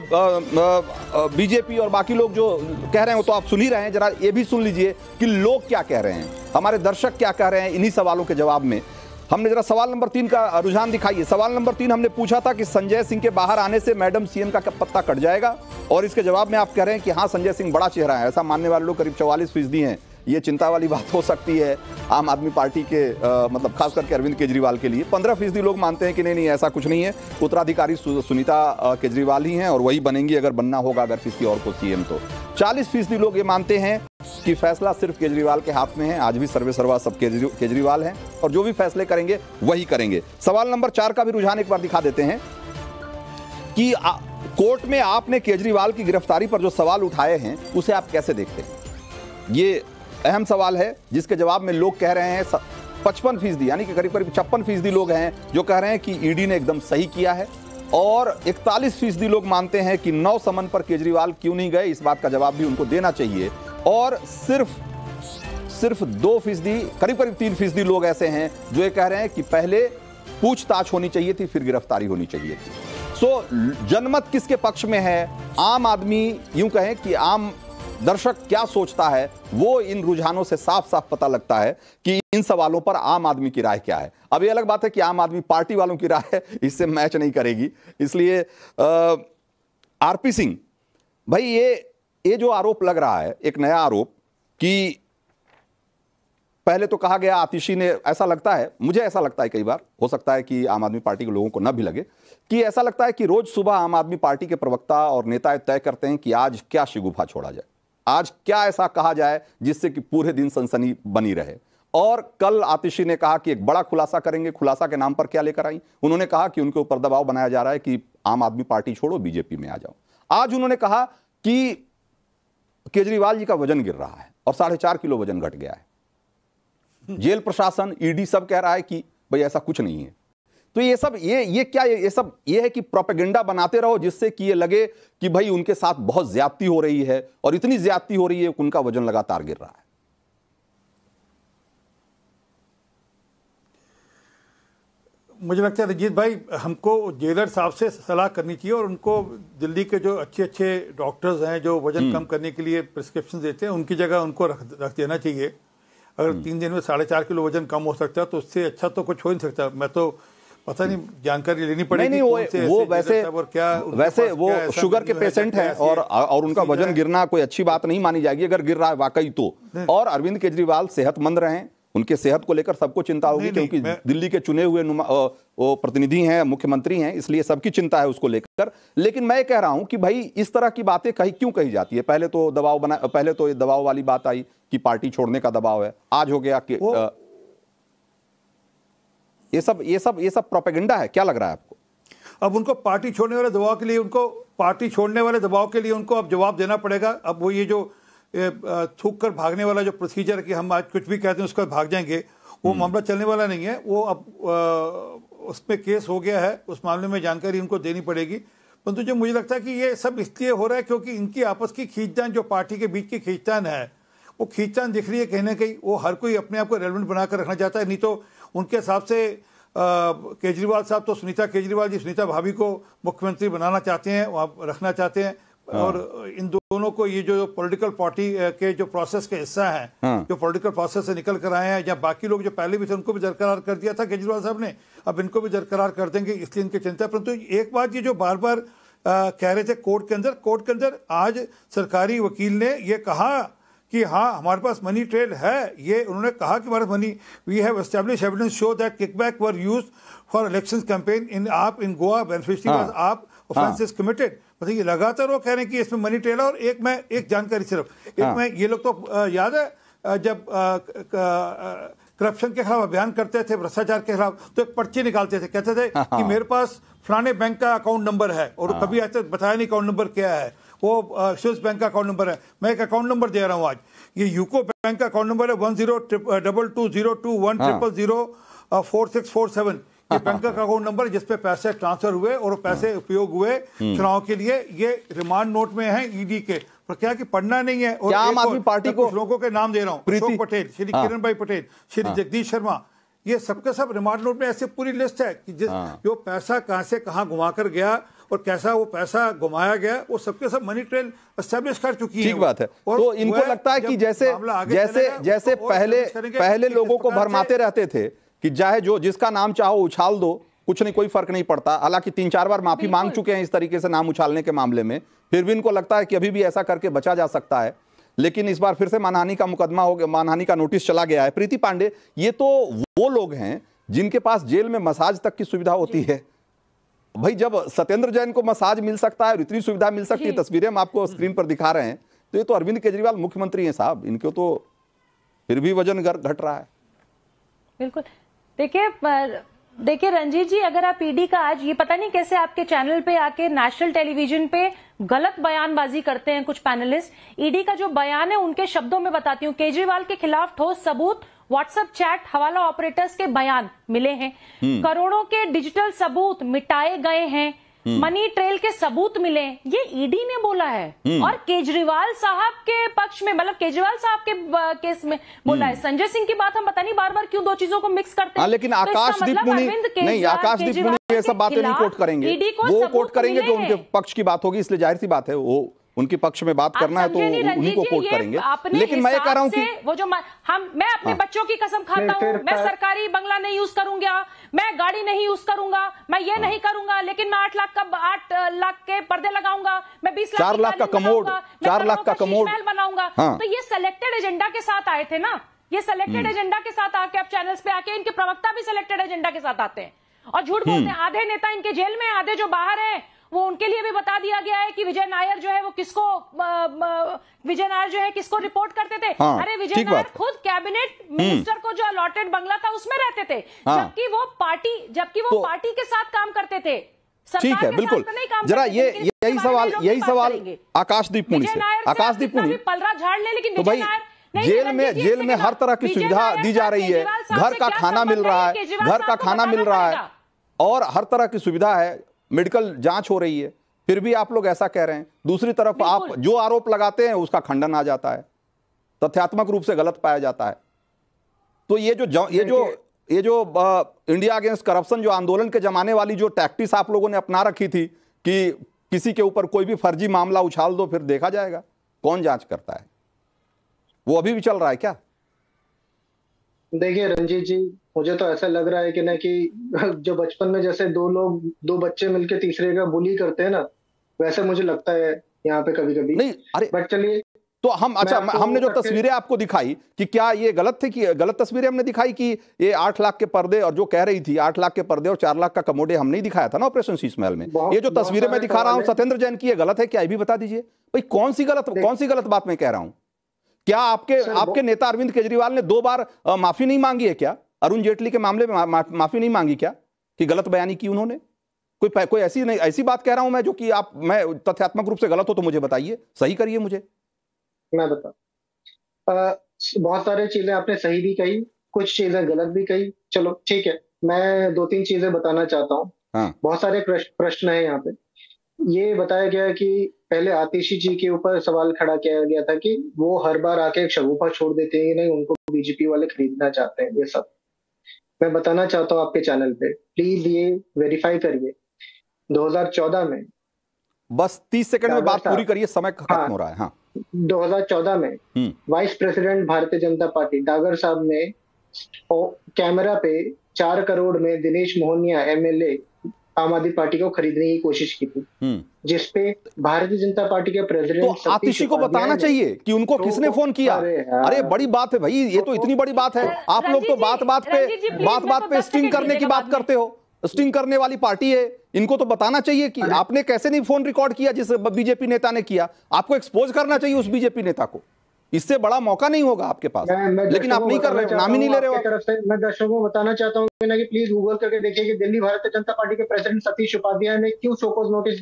बीजेपी और बाकी लोग जो कह रहे हैं वो तो आप सुन ही रहे हैं। जरा ये भी सुन लीजिए कि लोग क्या कह रहे हैं। हमारे दर्शक क्या कह रहे हैं इन्हीं सवालों के जवाब में। हमने जरा सवाल नंबर तीन का रुझान दिखाइए। सवाल नंबर तीन, हमने पूछा था कि संजय सिंह के बाहर आने से मैडम सीएम का पत्ता कट जाएगा? और इसके जवाब में आप कह रहे हैं कि हाँ संजय सिंह बड़ा चेहरा है। ऐसा मानने वाले लोग करीब चौवालीस फ़ीसदी हैं। ये चिंता वाली बात हो सकती है आम आदमी पार्टी के आ, मतलब खास करके अरविंद केजरीवाल के लिए। पंद्रह फ़ीसदी लोग मानते हैं कि नहीं नहीं ऐसा कुछ नहीं है। उत्तराधिकारी सु, सुनीता केजरीवाल ही हैं और वही बनेंगी अगर बनना होगा अगर किसी और को सीएम तो। चालीस फ़ीसदी लोग ये मानते हैं कि फैसला सिर्फ़ केजरीवाल के हाथ में है। आज भी सर्वे सर्वा सब केजरीवाल हैं और जो भी फैसले करेंगे वही करेंगे। सवाल नंबर चार का भी रुझान एक बार दिखा देते हैं कि कोर्ट में आपने केजरीवाल की गिरफ्तारी पर जो सवाल उठाए हैं उसे आप कैसे देखते हैं? ये अहम सवाल है, जिसके जवाब में लोग कह रहे हैं पचपन फ़ीसदी, यानी कि करीब करीब छप्पन फ़ीसदी लोग हैं, जो कह रहे हैं कि ईडी ने एकदम सही किया है। और इकतालीस फ़ीसदी लोग मानते हैं कि नौ समन पर केजरीवाल क्यों नहीं गए, इस बात का जवाब भी उनको देना चाहिए। और सिर्फ़ सिर्फ़ दो फ़ीसदी, करीब करीब तीन फ़ीसदी लोग ऐसे हैं, जो ये कह रहे हैं कि पहले पूछताछ होनी चाहिए थी, फिर गिरफ्तारी होनी चाहिए थी। सो, जनमत किसके पक्ष में है? आम आदमी यूँ कहें कि आम दर्शक क्या सोचता है, वो इन रुझानों से साफ़ साफ़ पता लगता है कि इन सवालों पर आम आदमी की राय क्या है। अब ये अलग बात है कि आम आदमी पार्टी वालों की राय इससे मैच नहीं करेगी। इसलिए आरपी सिंह, भाई ये ये जो आरोप लग रहा है, एक नया आरोप कि पहले तो कहा गया आतिशी ने, ऐसा लगता है, मुझे ऐसा लगता है कई बार, हो सकता है कि आम आदमी पार्टी के लोगों को न भी लगे, कि ऐसा लगता है कि रोज सुबह आम आदमी पार्टी के प्रवक्ता और नेता तय करते हैं कि आज क्या शिगुफा छोड़ा जाए। आज क्या ऐसा कहा जाए जिससे कि पूरे दिन सनसनी बनी रहे? और कल आतिशी ने कहा कि एक बड़ा खुलासा करेंगे। खुलासा के नाम पर क्या लेकर आई? उन्होंने कहा कि उनके ऊपर दबाव बनाया जा रहा है कि आम आदमी पार्टी छोड़ो, बीजेपी में आ जाओ। आज उन्होंने कहा कि केजरीवाल जी का वज़न गिर रहा है और साढ़े चार किलो वज़न घट गया है। जेल प्रशासन, ईडी सब कह रहा है कि, भाई ऐसा कुछ नहीं है। तो ये सब ये ये क्या ये ये सब ये है कि प्रोपेगेंडा बनाते रहो जिससे कि ये लगे कि भाई उनके साथ बहुत ज्यादती हो रही है और इतनी ज्यादती हो रही है उनका वज़न लगातार गिर रहा है। मुझे लगता है रजीत भाई हमको जेलर साहब से सलाह करनी चाहिए और उनको दिल्ली के जो अच्छे अच्छे डॉक्टर्स हैं जो वज़न कम करने के लिए प्रिस्क्रिप्शन देते हैं उनकी जगह उनको रख रख देना चाहिए। अगर तीन दिन में साढ़े चार किलो वज़न कम हो सकता है तो उससे अच्छा तो कुछ हो नहीं सकता। मैं तो पता नहीं जानकारी लेनी पड़ेगी नहीं नहीं वो वो वैसे और क्या वैसे वो क्या शुगर के पेशेंट हैं और और उनका वज़न गिरना कोई अच्छी बात नहीं मानी जाएगी अगर गिर रहा है वाकई तो। और अरविंद केजरीवाल सेहतमंद रहे उनके सेहत को लेकर सबको चिंता होगी क्योंकि दिल्ली के चुने हुए वो प्रतिनिधि हैं मुख्यमंत्री हैं इसलिए सबकी चिंता है उसको लेकर। लेकिन मैं कह रहा हूँ कि भाई इस तरह की बातें कही क्यों कही जाती है? पहले तो दबाव बना पहले तो ये दबाव वाली बात आई कि पार्टी छोड़ने का दबाव है। आज हो गया कि ये सब ये सब ये सब प्रोपेगेंडा है। क्या लग रहा है आपको? अब उनको पार्टी छोड़ने वाले दबाव के लिए उनको पार्टी छोड़ने वाले दबाव के लिए उनको अब जवाब देना पड़ेगा। अब वो ये जो थूक कर भागने वाला जो प्रोसीजर है कि हम आज कुछ भी कहते हैं उसको भाग जाएँगे वो मामला चलने वाला नहीं है। वो अब आ, उस पर केस हो गया है उस मामले में जानकारी उनको देनी पड़ेगी। परंतु जो मुझे लगता है कि ये सब इसलिए हो रहा है क्योंकि इनकी आपस की खींचतान जो पार्टी के बीच की खींचतान है वो खींचतान दिख रही है कहीं ना कहीं। वो हर कोई अपने आप को रेलिवेंट बनाकर रखना चाहता है नहीं तो उनके हिसाब से केजरीवाल साहब तो सुनीता केजरीवाल जी सुनीता भाभी को मुख्यमंत्री बनाना चाहते हैं वहाँ रखना चाहते हैं हाँ। और इन दोनों को ये जो पॉलिटिकल पार्टी के जो प्रोसेस के हिस्सा हैं हाँ। जो पॉलिटिकल प्रोसेस से निकल कर आए हैं या बाकी लोग जो पहले भी थे उनको भी दरकरार कर दिया था केजरीवाल साहब ने अब इनको भी दरकरार कर देंगे इसलिए इनकी चिंता है परंतु एक बात ये जो बार बार कह रहे थे कोर्ट के अंदर कोर्ट के अंदर आज सरकारी वकील ने ये कहा कि हाँ हमारे पास मनी ट्रेल है ये उन्होंने कहा कि हमारे money we have establish evidence show that kickback were used for election campaign in AAP in Goa beneficiary was AAP offence is committed मतलब ये लगातार वो कह रहे हैं कि इसमें मनी ट्रेल है और एक मैं एक जानकारी सिर्फ़ एक हाँ। मैं ये लोग तो याद है जब करप्शन के खिलाफ अभियान करते थे भ्रष्टाचार के खिलाफ तो एक पर्ची निकालते थे कहते थे कि मेरे पास फलाने बैंक का अकाउंट नंबर है और कभी ऐसे बताया नहीं अकाउंट नंबर क्या है। वो स्विस बैंक का अकाउंट नंबर है। मैं एक अकाउंट नंबर दे रहा हूँ आज। ये यूको बैंक का अकाउंट नंबर है one zero double two zero two one triple zero four six four seven ये बैंक का अकाउंट नंबर है जिसपे पैसे ट्रांसफ़र हुए और पैसे उपयोग हुए चुनाव के लिए। ये रिमांड नोट में है ईडी के। पर क्या कि पढ़ना नहीं है। और आम आदमी पार्टी को- लोगों के नाम दे रहा हूँ। अशोक पटेल श्री हाँ। किरण भाई पटेल श्री जगदीश शर्मा। ये सबके सब रिमांड नोट में ऐसे पूरी लिस्ट है कि जिस हाँ। जो पैसा कहाँ से कहाँ घुमा कर गया और कैसा वो पैसा घुमाया गया वो सबके सब मनी ट्रेल एस्टेब्लिश कर चुकी है। ठीक। बात है। और तो इनको लगता है कि जैसे जैसे जैसे और पहले पहले लोगों को भरमाते रहते थे कि चाहे जो जिसका नाम चाहो उछाल दो कुछ नहीं कोई फ़र्क नहीं पड़ता। हालाँकि तीन चार बार माफ़ी मांग चुके हैं इस तरीके से नाम उछालने के मामले में। फिर भी इनको लगता है कि अभी भी ऐसा करके बचा जा सकता है। लेकिन इस बार फिर से मानहानि का मुकदमा हो गया मानहानि का नोटिस चला गया है। प्रीति पांडे ये तो वो लोग हैं जिनके पास जेल में मसाज तक की सुविधा होती है। भाई जब सत्येंद्र जैन को मसाज मिल सकता है और इतनी सुविधा मिल सकती है तस्वीरें हम आपको स्क्रीन पर दिखा रहे हैं तो ये तो अरविंद केजरीवाल मुख्यमंत्री हैं साहब इनको तो फिर भी वज़न घट रहा है। बिल्कुल। देखिए देखिए रंजीत जी अगर आप ईडी का आज ये पता नहीं कैसे आपके चैनल पे आके नेशनल टेलीविज़न पे गलत बयानबाजी करते हैं कुछ पैनलिस्ट ईडी का जो बयान है उनके शब्दों में बताती हूँ। केजरीवाल के खिलाफ ठोस सबूत व्हाट्सएप चैट हवाला ऑपरेटर्स के बयान मिले हैं। करोड़ों के डिजिटल सबूत मिटाए गए हैं। मनी ट्रेल के सबूत मिले ये ईडी ने बोला है। और केजरीवाल साहब के पक्ष में मतलब केजरीवाल साहब के केस में बोला है। संजय सिंह की बात हम पता नहीं बार बार क्यों दो चीज़ों को मिक्स करते हाँ। लेकिन तो आकाशदीप मतलब नहीं आकाशदीप मुनि ये सब बातें नहीं कोट करेंगे। ईडी को वो कोट करेंगे जो उनके पक्ष की बात होगी इसलिए ज़ाहिर सी बात है वो उनके पक्ष में बात करना है तो उन्हीं को कोट करेंगे। लेकिन मैं ये कह रहा हूँ कि वो जो म- हम मैं अपने हाँ। बच्चों की कसम खाता हूँ। मैं सरकारी बंगला नहीं यूज़ करूँगा। मैं गाड़ी नहीं यूज़ करूँगा मैं हाँ। ये नहीं करूँगा लेकिन मैं आठ लाख का आठ लाख के पर्दे लगाऊँगा मैं बीस लाख चार लाख का कमोड, चार लाख का कमोड। बनाऊँगा हाँ। तो ये सिलेक्टेड एजेंडा के साथ आए थे ना ये सिलेक्टेड हम्म। एजेंडा के साथ आके आप चैनल्स पे आके इनके प्रवक्ता भी सिलेक्टेड एजेंडा के साथ आते हैं और झूठ हम्म। बोलते हैं आधे नेता इनके जेल में आधे जो बाहर हैं वो उनके लिए भी बता दिया गया है कि विजय नायर जो है वो किसको विजय नायर जो है किसको रिपोर्ट करते थे? हाँ, अरे विजय नायर खुद कैबिनेट मिनिस्टर को जो अलॉटेड बंगला था उसमें रहते थे। हाँ। जबकि वो पार्टी जबकि वो तो- पार्टी के साथ काम करते थे। ठीक है बिल्कुल। तो जरा ये यही सवाल यही सवाल आकाशदीप से। आप आकाशदीप पलरा झाड़ ले लेकिन तो विजय भाई नायर जेल में जेल में हर तरह की सुविधा दी जा रही है। घर का खाना मिल रहा है घर का खाना मिल रहा है। और हर तरह की सुविधा है। मेडिकल जाँच हो रही है फिर भी आप लोग ऐसा कह रहे हैं। दूसरी तरफ़ आप जो आरोप लगाते हैं उसका खंडन आ जाता है। तथ्यात्मक रूप से गलत पाया जाता है। तो ये जो ये जो ये जो इंडिया अगेंस्ट करप्शन जो आंदोलन के जमाने वाली जो टैक्टिस आप लोगों ने अपना रखी थी कि किसी के ऊपर कोई भी फर्जी मामला उछाल दो फिर देखा जाएगा। कौन जाँच करता है? वो अभी भी चल रहा है क्या? देखिए रंजीत जी मुझे तो ऐसा लग रहा है कि ना कि जो बचपन में जैसे दो लोग दो बच्चे मिलके तीसरे का बुली करते हैं ना वैसे मुझे लगता है यहाँ पे कभी कभी नहीं अरे बट चलिए तो हम अच्छा हमने जो तस्वीरें आपको दिखाई कि क्या ये गलत थे कि गलत तस्वीरें हमने दिखाई कि ये आठ लाख के पर्दे और जो कह रही थी आठ लाख के पर्दे और चार लाख का कमोडे हमने नहीं दिखाया था ना ऑपरेशन शीशमहल में। बहुत- ये जो तस्वीरें मैं दिखा रहा हूँ सत्येंद्र जैन की ये गलत है क्या ये भी बता दीजिए? भाई कौन सी गलत कौन सी गलत बात मैं कह रहा हूँ? क्या आपके आपके नेता अरविंद केजरीवाल ने दो बार माफ़ी नहीं मांगी है क्या? अरुण जेटली के मामले में मा, मा, माफ़ी नहीं मांगी क्या? कि गलत बयानी की उन्होंने? कोई कोई ऐसी नहीं ऐसी बात कह रहा हूँ मैं जो कि आप मैं तथ्यात्मक रूप से गलत हो तो मुझे बताइए सही करिए मुझे। मैं बता अ, बहुत सारी चीज़ें आपने सही भी कही कुछ चीज़ें गलत भी कही। चलो ठीक है मैं दो तीन चीज़ें बताना चाहता हूँ। हाँ। बहुत सारे प्रश्न है यहाँ पे। ये बताया गया कि पहले आतिशी जी के ऊपर सवाल खड़ा किया गया था कि वो हर बार आके एक शगुफा छोड़ देते हैं नहीं उनको बीजेपी वाले खरीदना चाहते हैं ये सब। मैं बताना चाहता हूँ आपके चैनल पे। प्लीज़ ये वेरीफाई करिए। 2014 में बस तीस सेकंड में बात पूरी करिए समय खत्म हाँ। हो रहा है हाँ। 2014 में vice president Bharatiya Janata party Dagar साहब ने कैमरा पे चार करोड़ में दिनेश मोहनिया एमएलए आम आदमी पार्टी को खरीदने की कोशिश की थी। हम्म। जिसपे भारतीय जनता पार्टी के प्रेसिडेंट तो आतिशी को बताना चाहिए कि उनको तो- किसने फ़ोन किया? अरे अरे बड़ी बात है भाई ये तो इतनी बड़ी बात है। आप लोग तो बात बात पे बात बात पे स्टिंग करने की बात करते हो। स्टिंग करने वाली पार्टी है। इनको तो बताना चाहिए कि आपने कैसे नहीं फ़ोन रिकॉर्ड किया जिस बीजेपी नेता ने किया। आपको एक्सपोज करना चाहिए उस बीजेपी नेता को। इससे बड़ा मौका नहीं होगा आपके पास। मैं- मैं लेकिन आप नहीं कर रहे हो नाम ही नहीं ले रहे हो तरफ़ से। मैं दर्शकों को बताना चाहता हूँ कि ना कि प्लीज़ गूगल करके देखिए कि दिल्ली भारतीय जनता पार्टी के प्रेसिडेंट सतीश उपाध्याय ने क्यों शोकोज नोटिस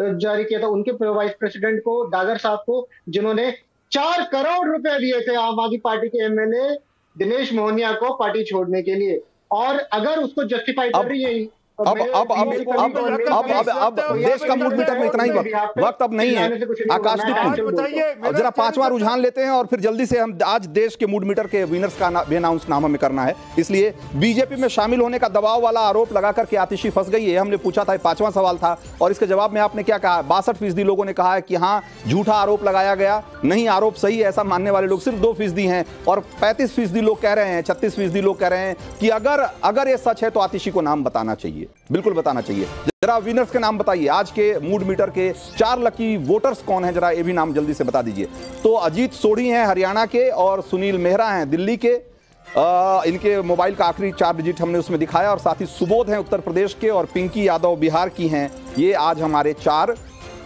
जारी किया था। उनके वाइस प्रेसिडेंट को डागर साहब को जिन्होंने चार करोड़ रुपए दिए थे आम आदमी पार्टी के एमएलए दिनेश मोहनिया को पार्टी छोड़ने के लिए। और अगर उसको जस्टिफाई कर रही है अब अब अब अब अब अब अब देश का मूड मीटर में इतना ही वक्त वक्त अब नहीं है। आकाशदीप मेरा जरा पांचवा रुझान लेते हैं और फिर जल्दी से हम आज देश के मूड मीटर के विनर्स का अनाउंस नाम हमें करना है। इसलिए बीजेपी में शामिल होने का दबाव वाला आरोप लगा करके आतिशी फंस गई है। हमने पूछा था ये पांचवा सवाल था। और इसके जवाब में आपने क्या कहा? बासठ फ़ीसदी लोगों ने कहा है कि हाँ झूठा आरोप लगाया गया। नहीं आरोप सही है ऐसा मानने वाले लोग सिर्फ़ दो फ़ीसदी हैं। और पैंतीस फ़ीसदी लोग कह रहे हैं छत्तीस फ़ीसदी लोग कह रहे हैं कि अगर अगर ये सच है तो आतिशी को नाम बताना चाहिए। बिल्कुल बताना चाहिए। जरा विनर्स के नाम बताइए। आज के मूड मीटर के चार लकी वोटर्स कौन है? जरा ये भी नाम जल्दी से बता दीजिए। तो अजीत सोढ़ी हैं हरियाणा के और सुनील मेहरा हैं दिल्ली के। आ, इनके मोबाइल का आखिरी चार डिजिट हमने उसमें दिखाया और साथ ही सुबोध हैं उत्तर प्रदेश के और पिंकी यादव बिहार की हैं। ये आज हमारे चार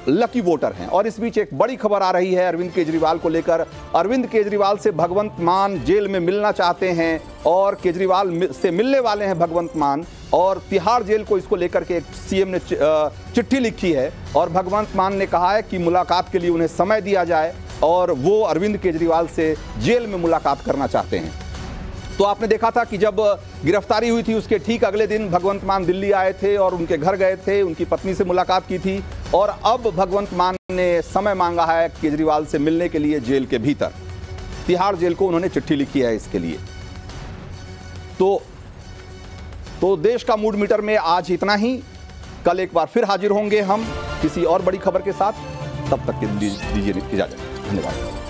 लकी वोटर हैं। और इस बीच एक बड़ी खबर आ रही है अरविंद केजरीवाल को लेकर। अरविंद केजरीवाल से भगवंत मान जेल में मिलना चाहते हैं और केजरीवाल से मिलने वाले हैं भगवंत मान। और तिहाड़ जेल को इसको लेकर के सीएम ने चिट्ठी लिखी है और भगवंत मान ने कहा है कि मुलाकात के लिए उन्हें समय दिया जाए और वो अरविंद केजरीवाल से जेल में मुलाकात करना चाहते हैं। तो आपने देखा था कि जब गिरफ्तारी हुई थी उसके ठीक अगले दिन भगवंत मान दिल्ली आए थे और उनके घर गए थे, उनकी पत्नी से मुलाकात की थी और अब भगवंत मान ने समय मांगा है केजरीवाल से मिलने के लिए जेल के भीतर। तिहाड़ जेल को उन्होंने चिट्ठी लिखी है इसके लिए। तो तो देश का मूड मीटर में आज इतना ही। कल एक बार फिर हाजिर होंगे हम। किसी और बड़ी खबर के साथ तब तक दीजिए इजाज़त। धन्यवाद।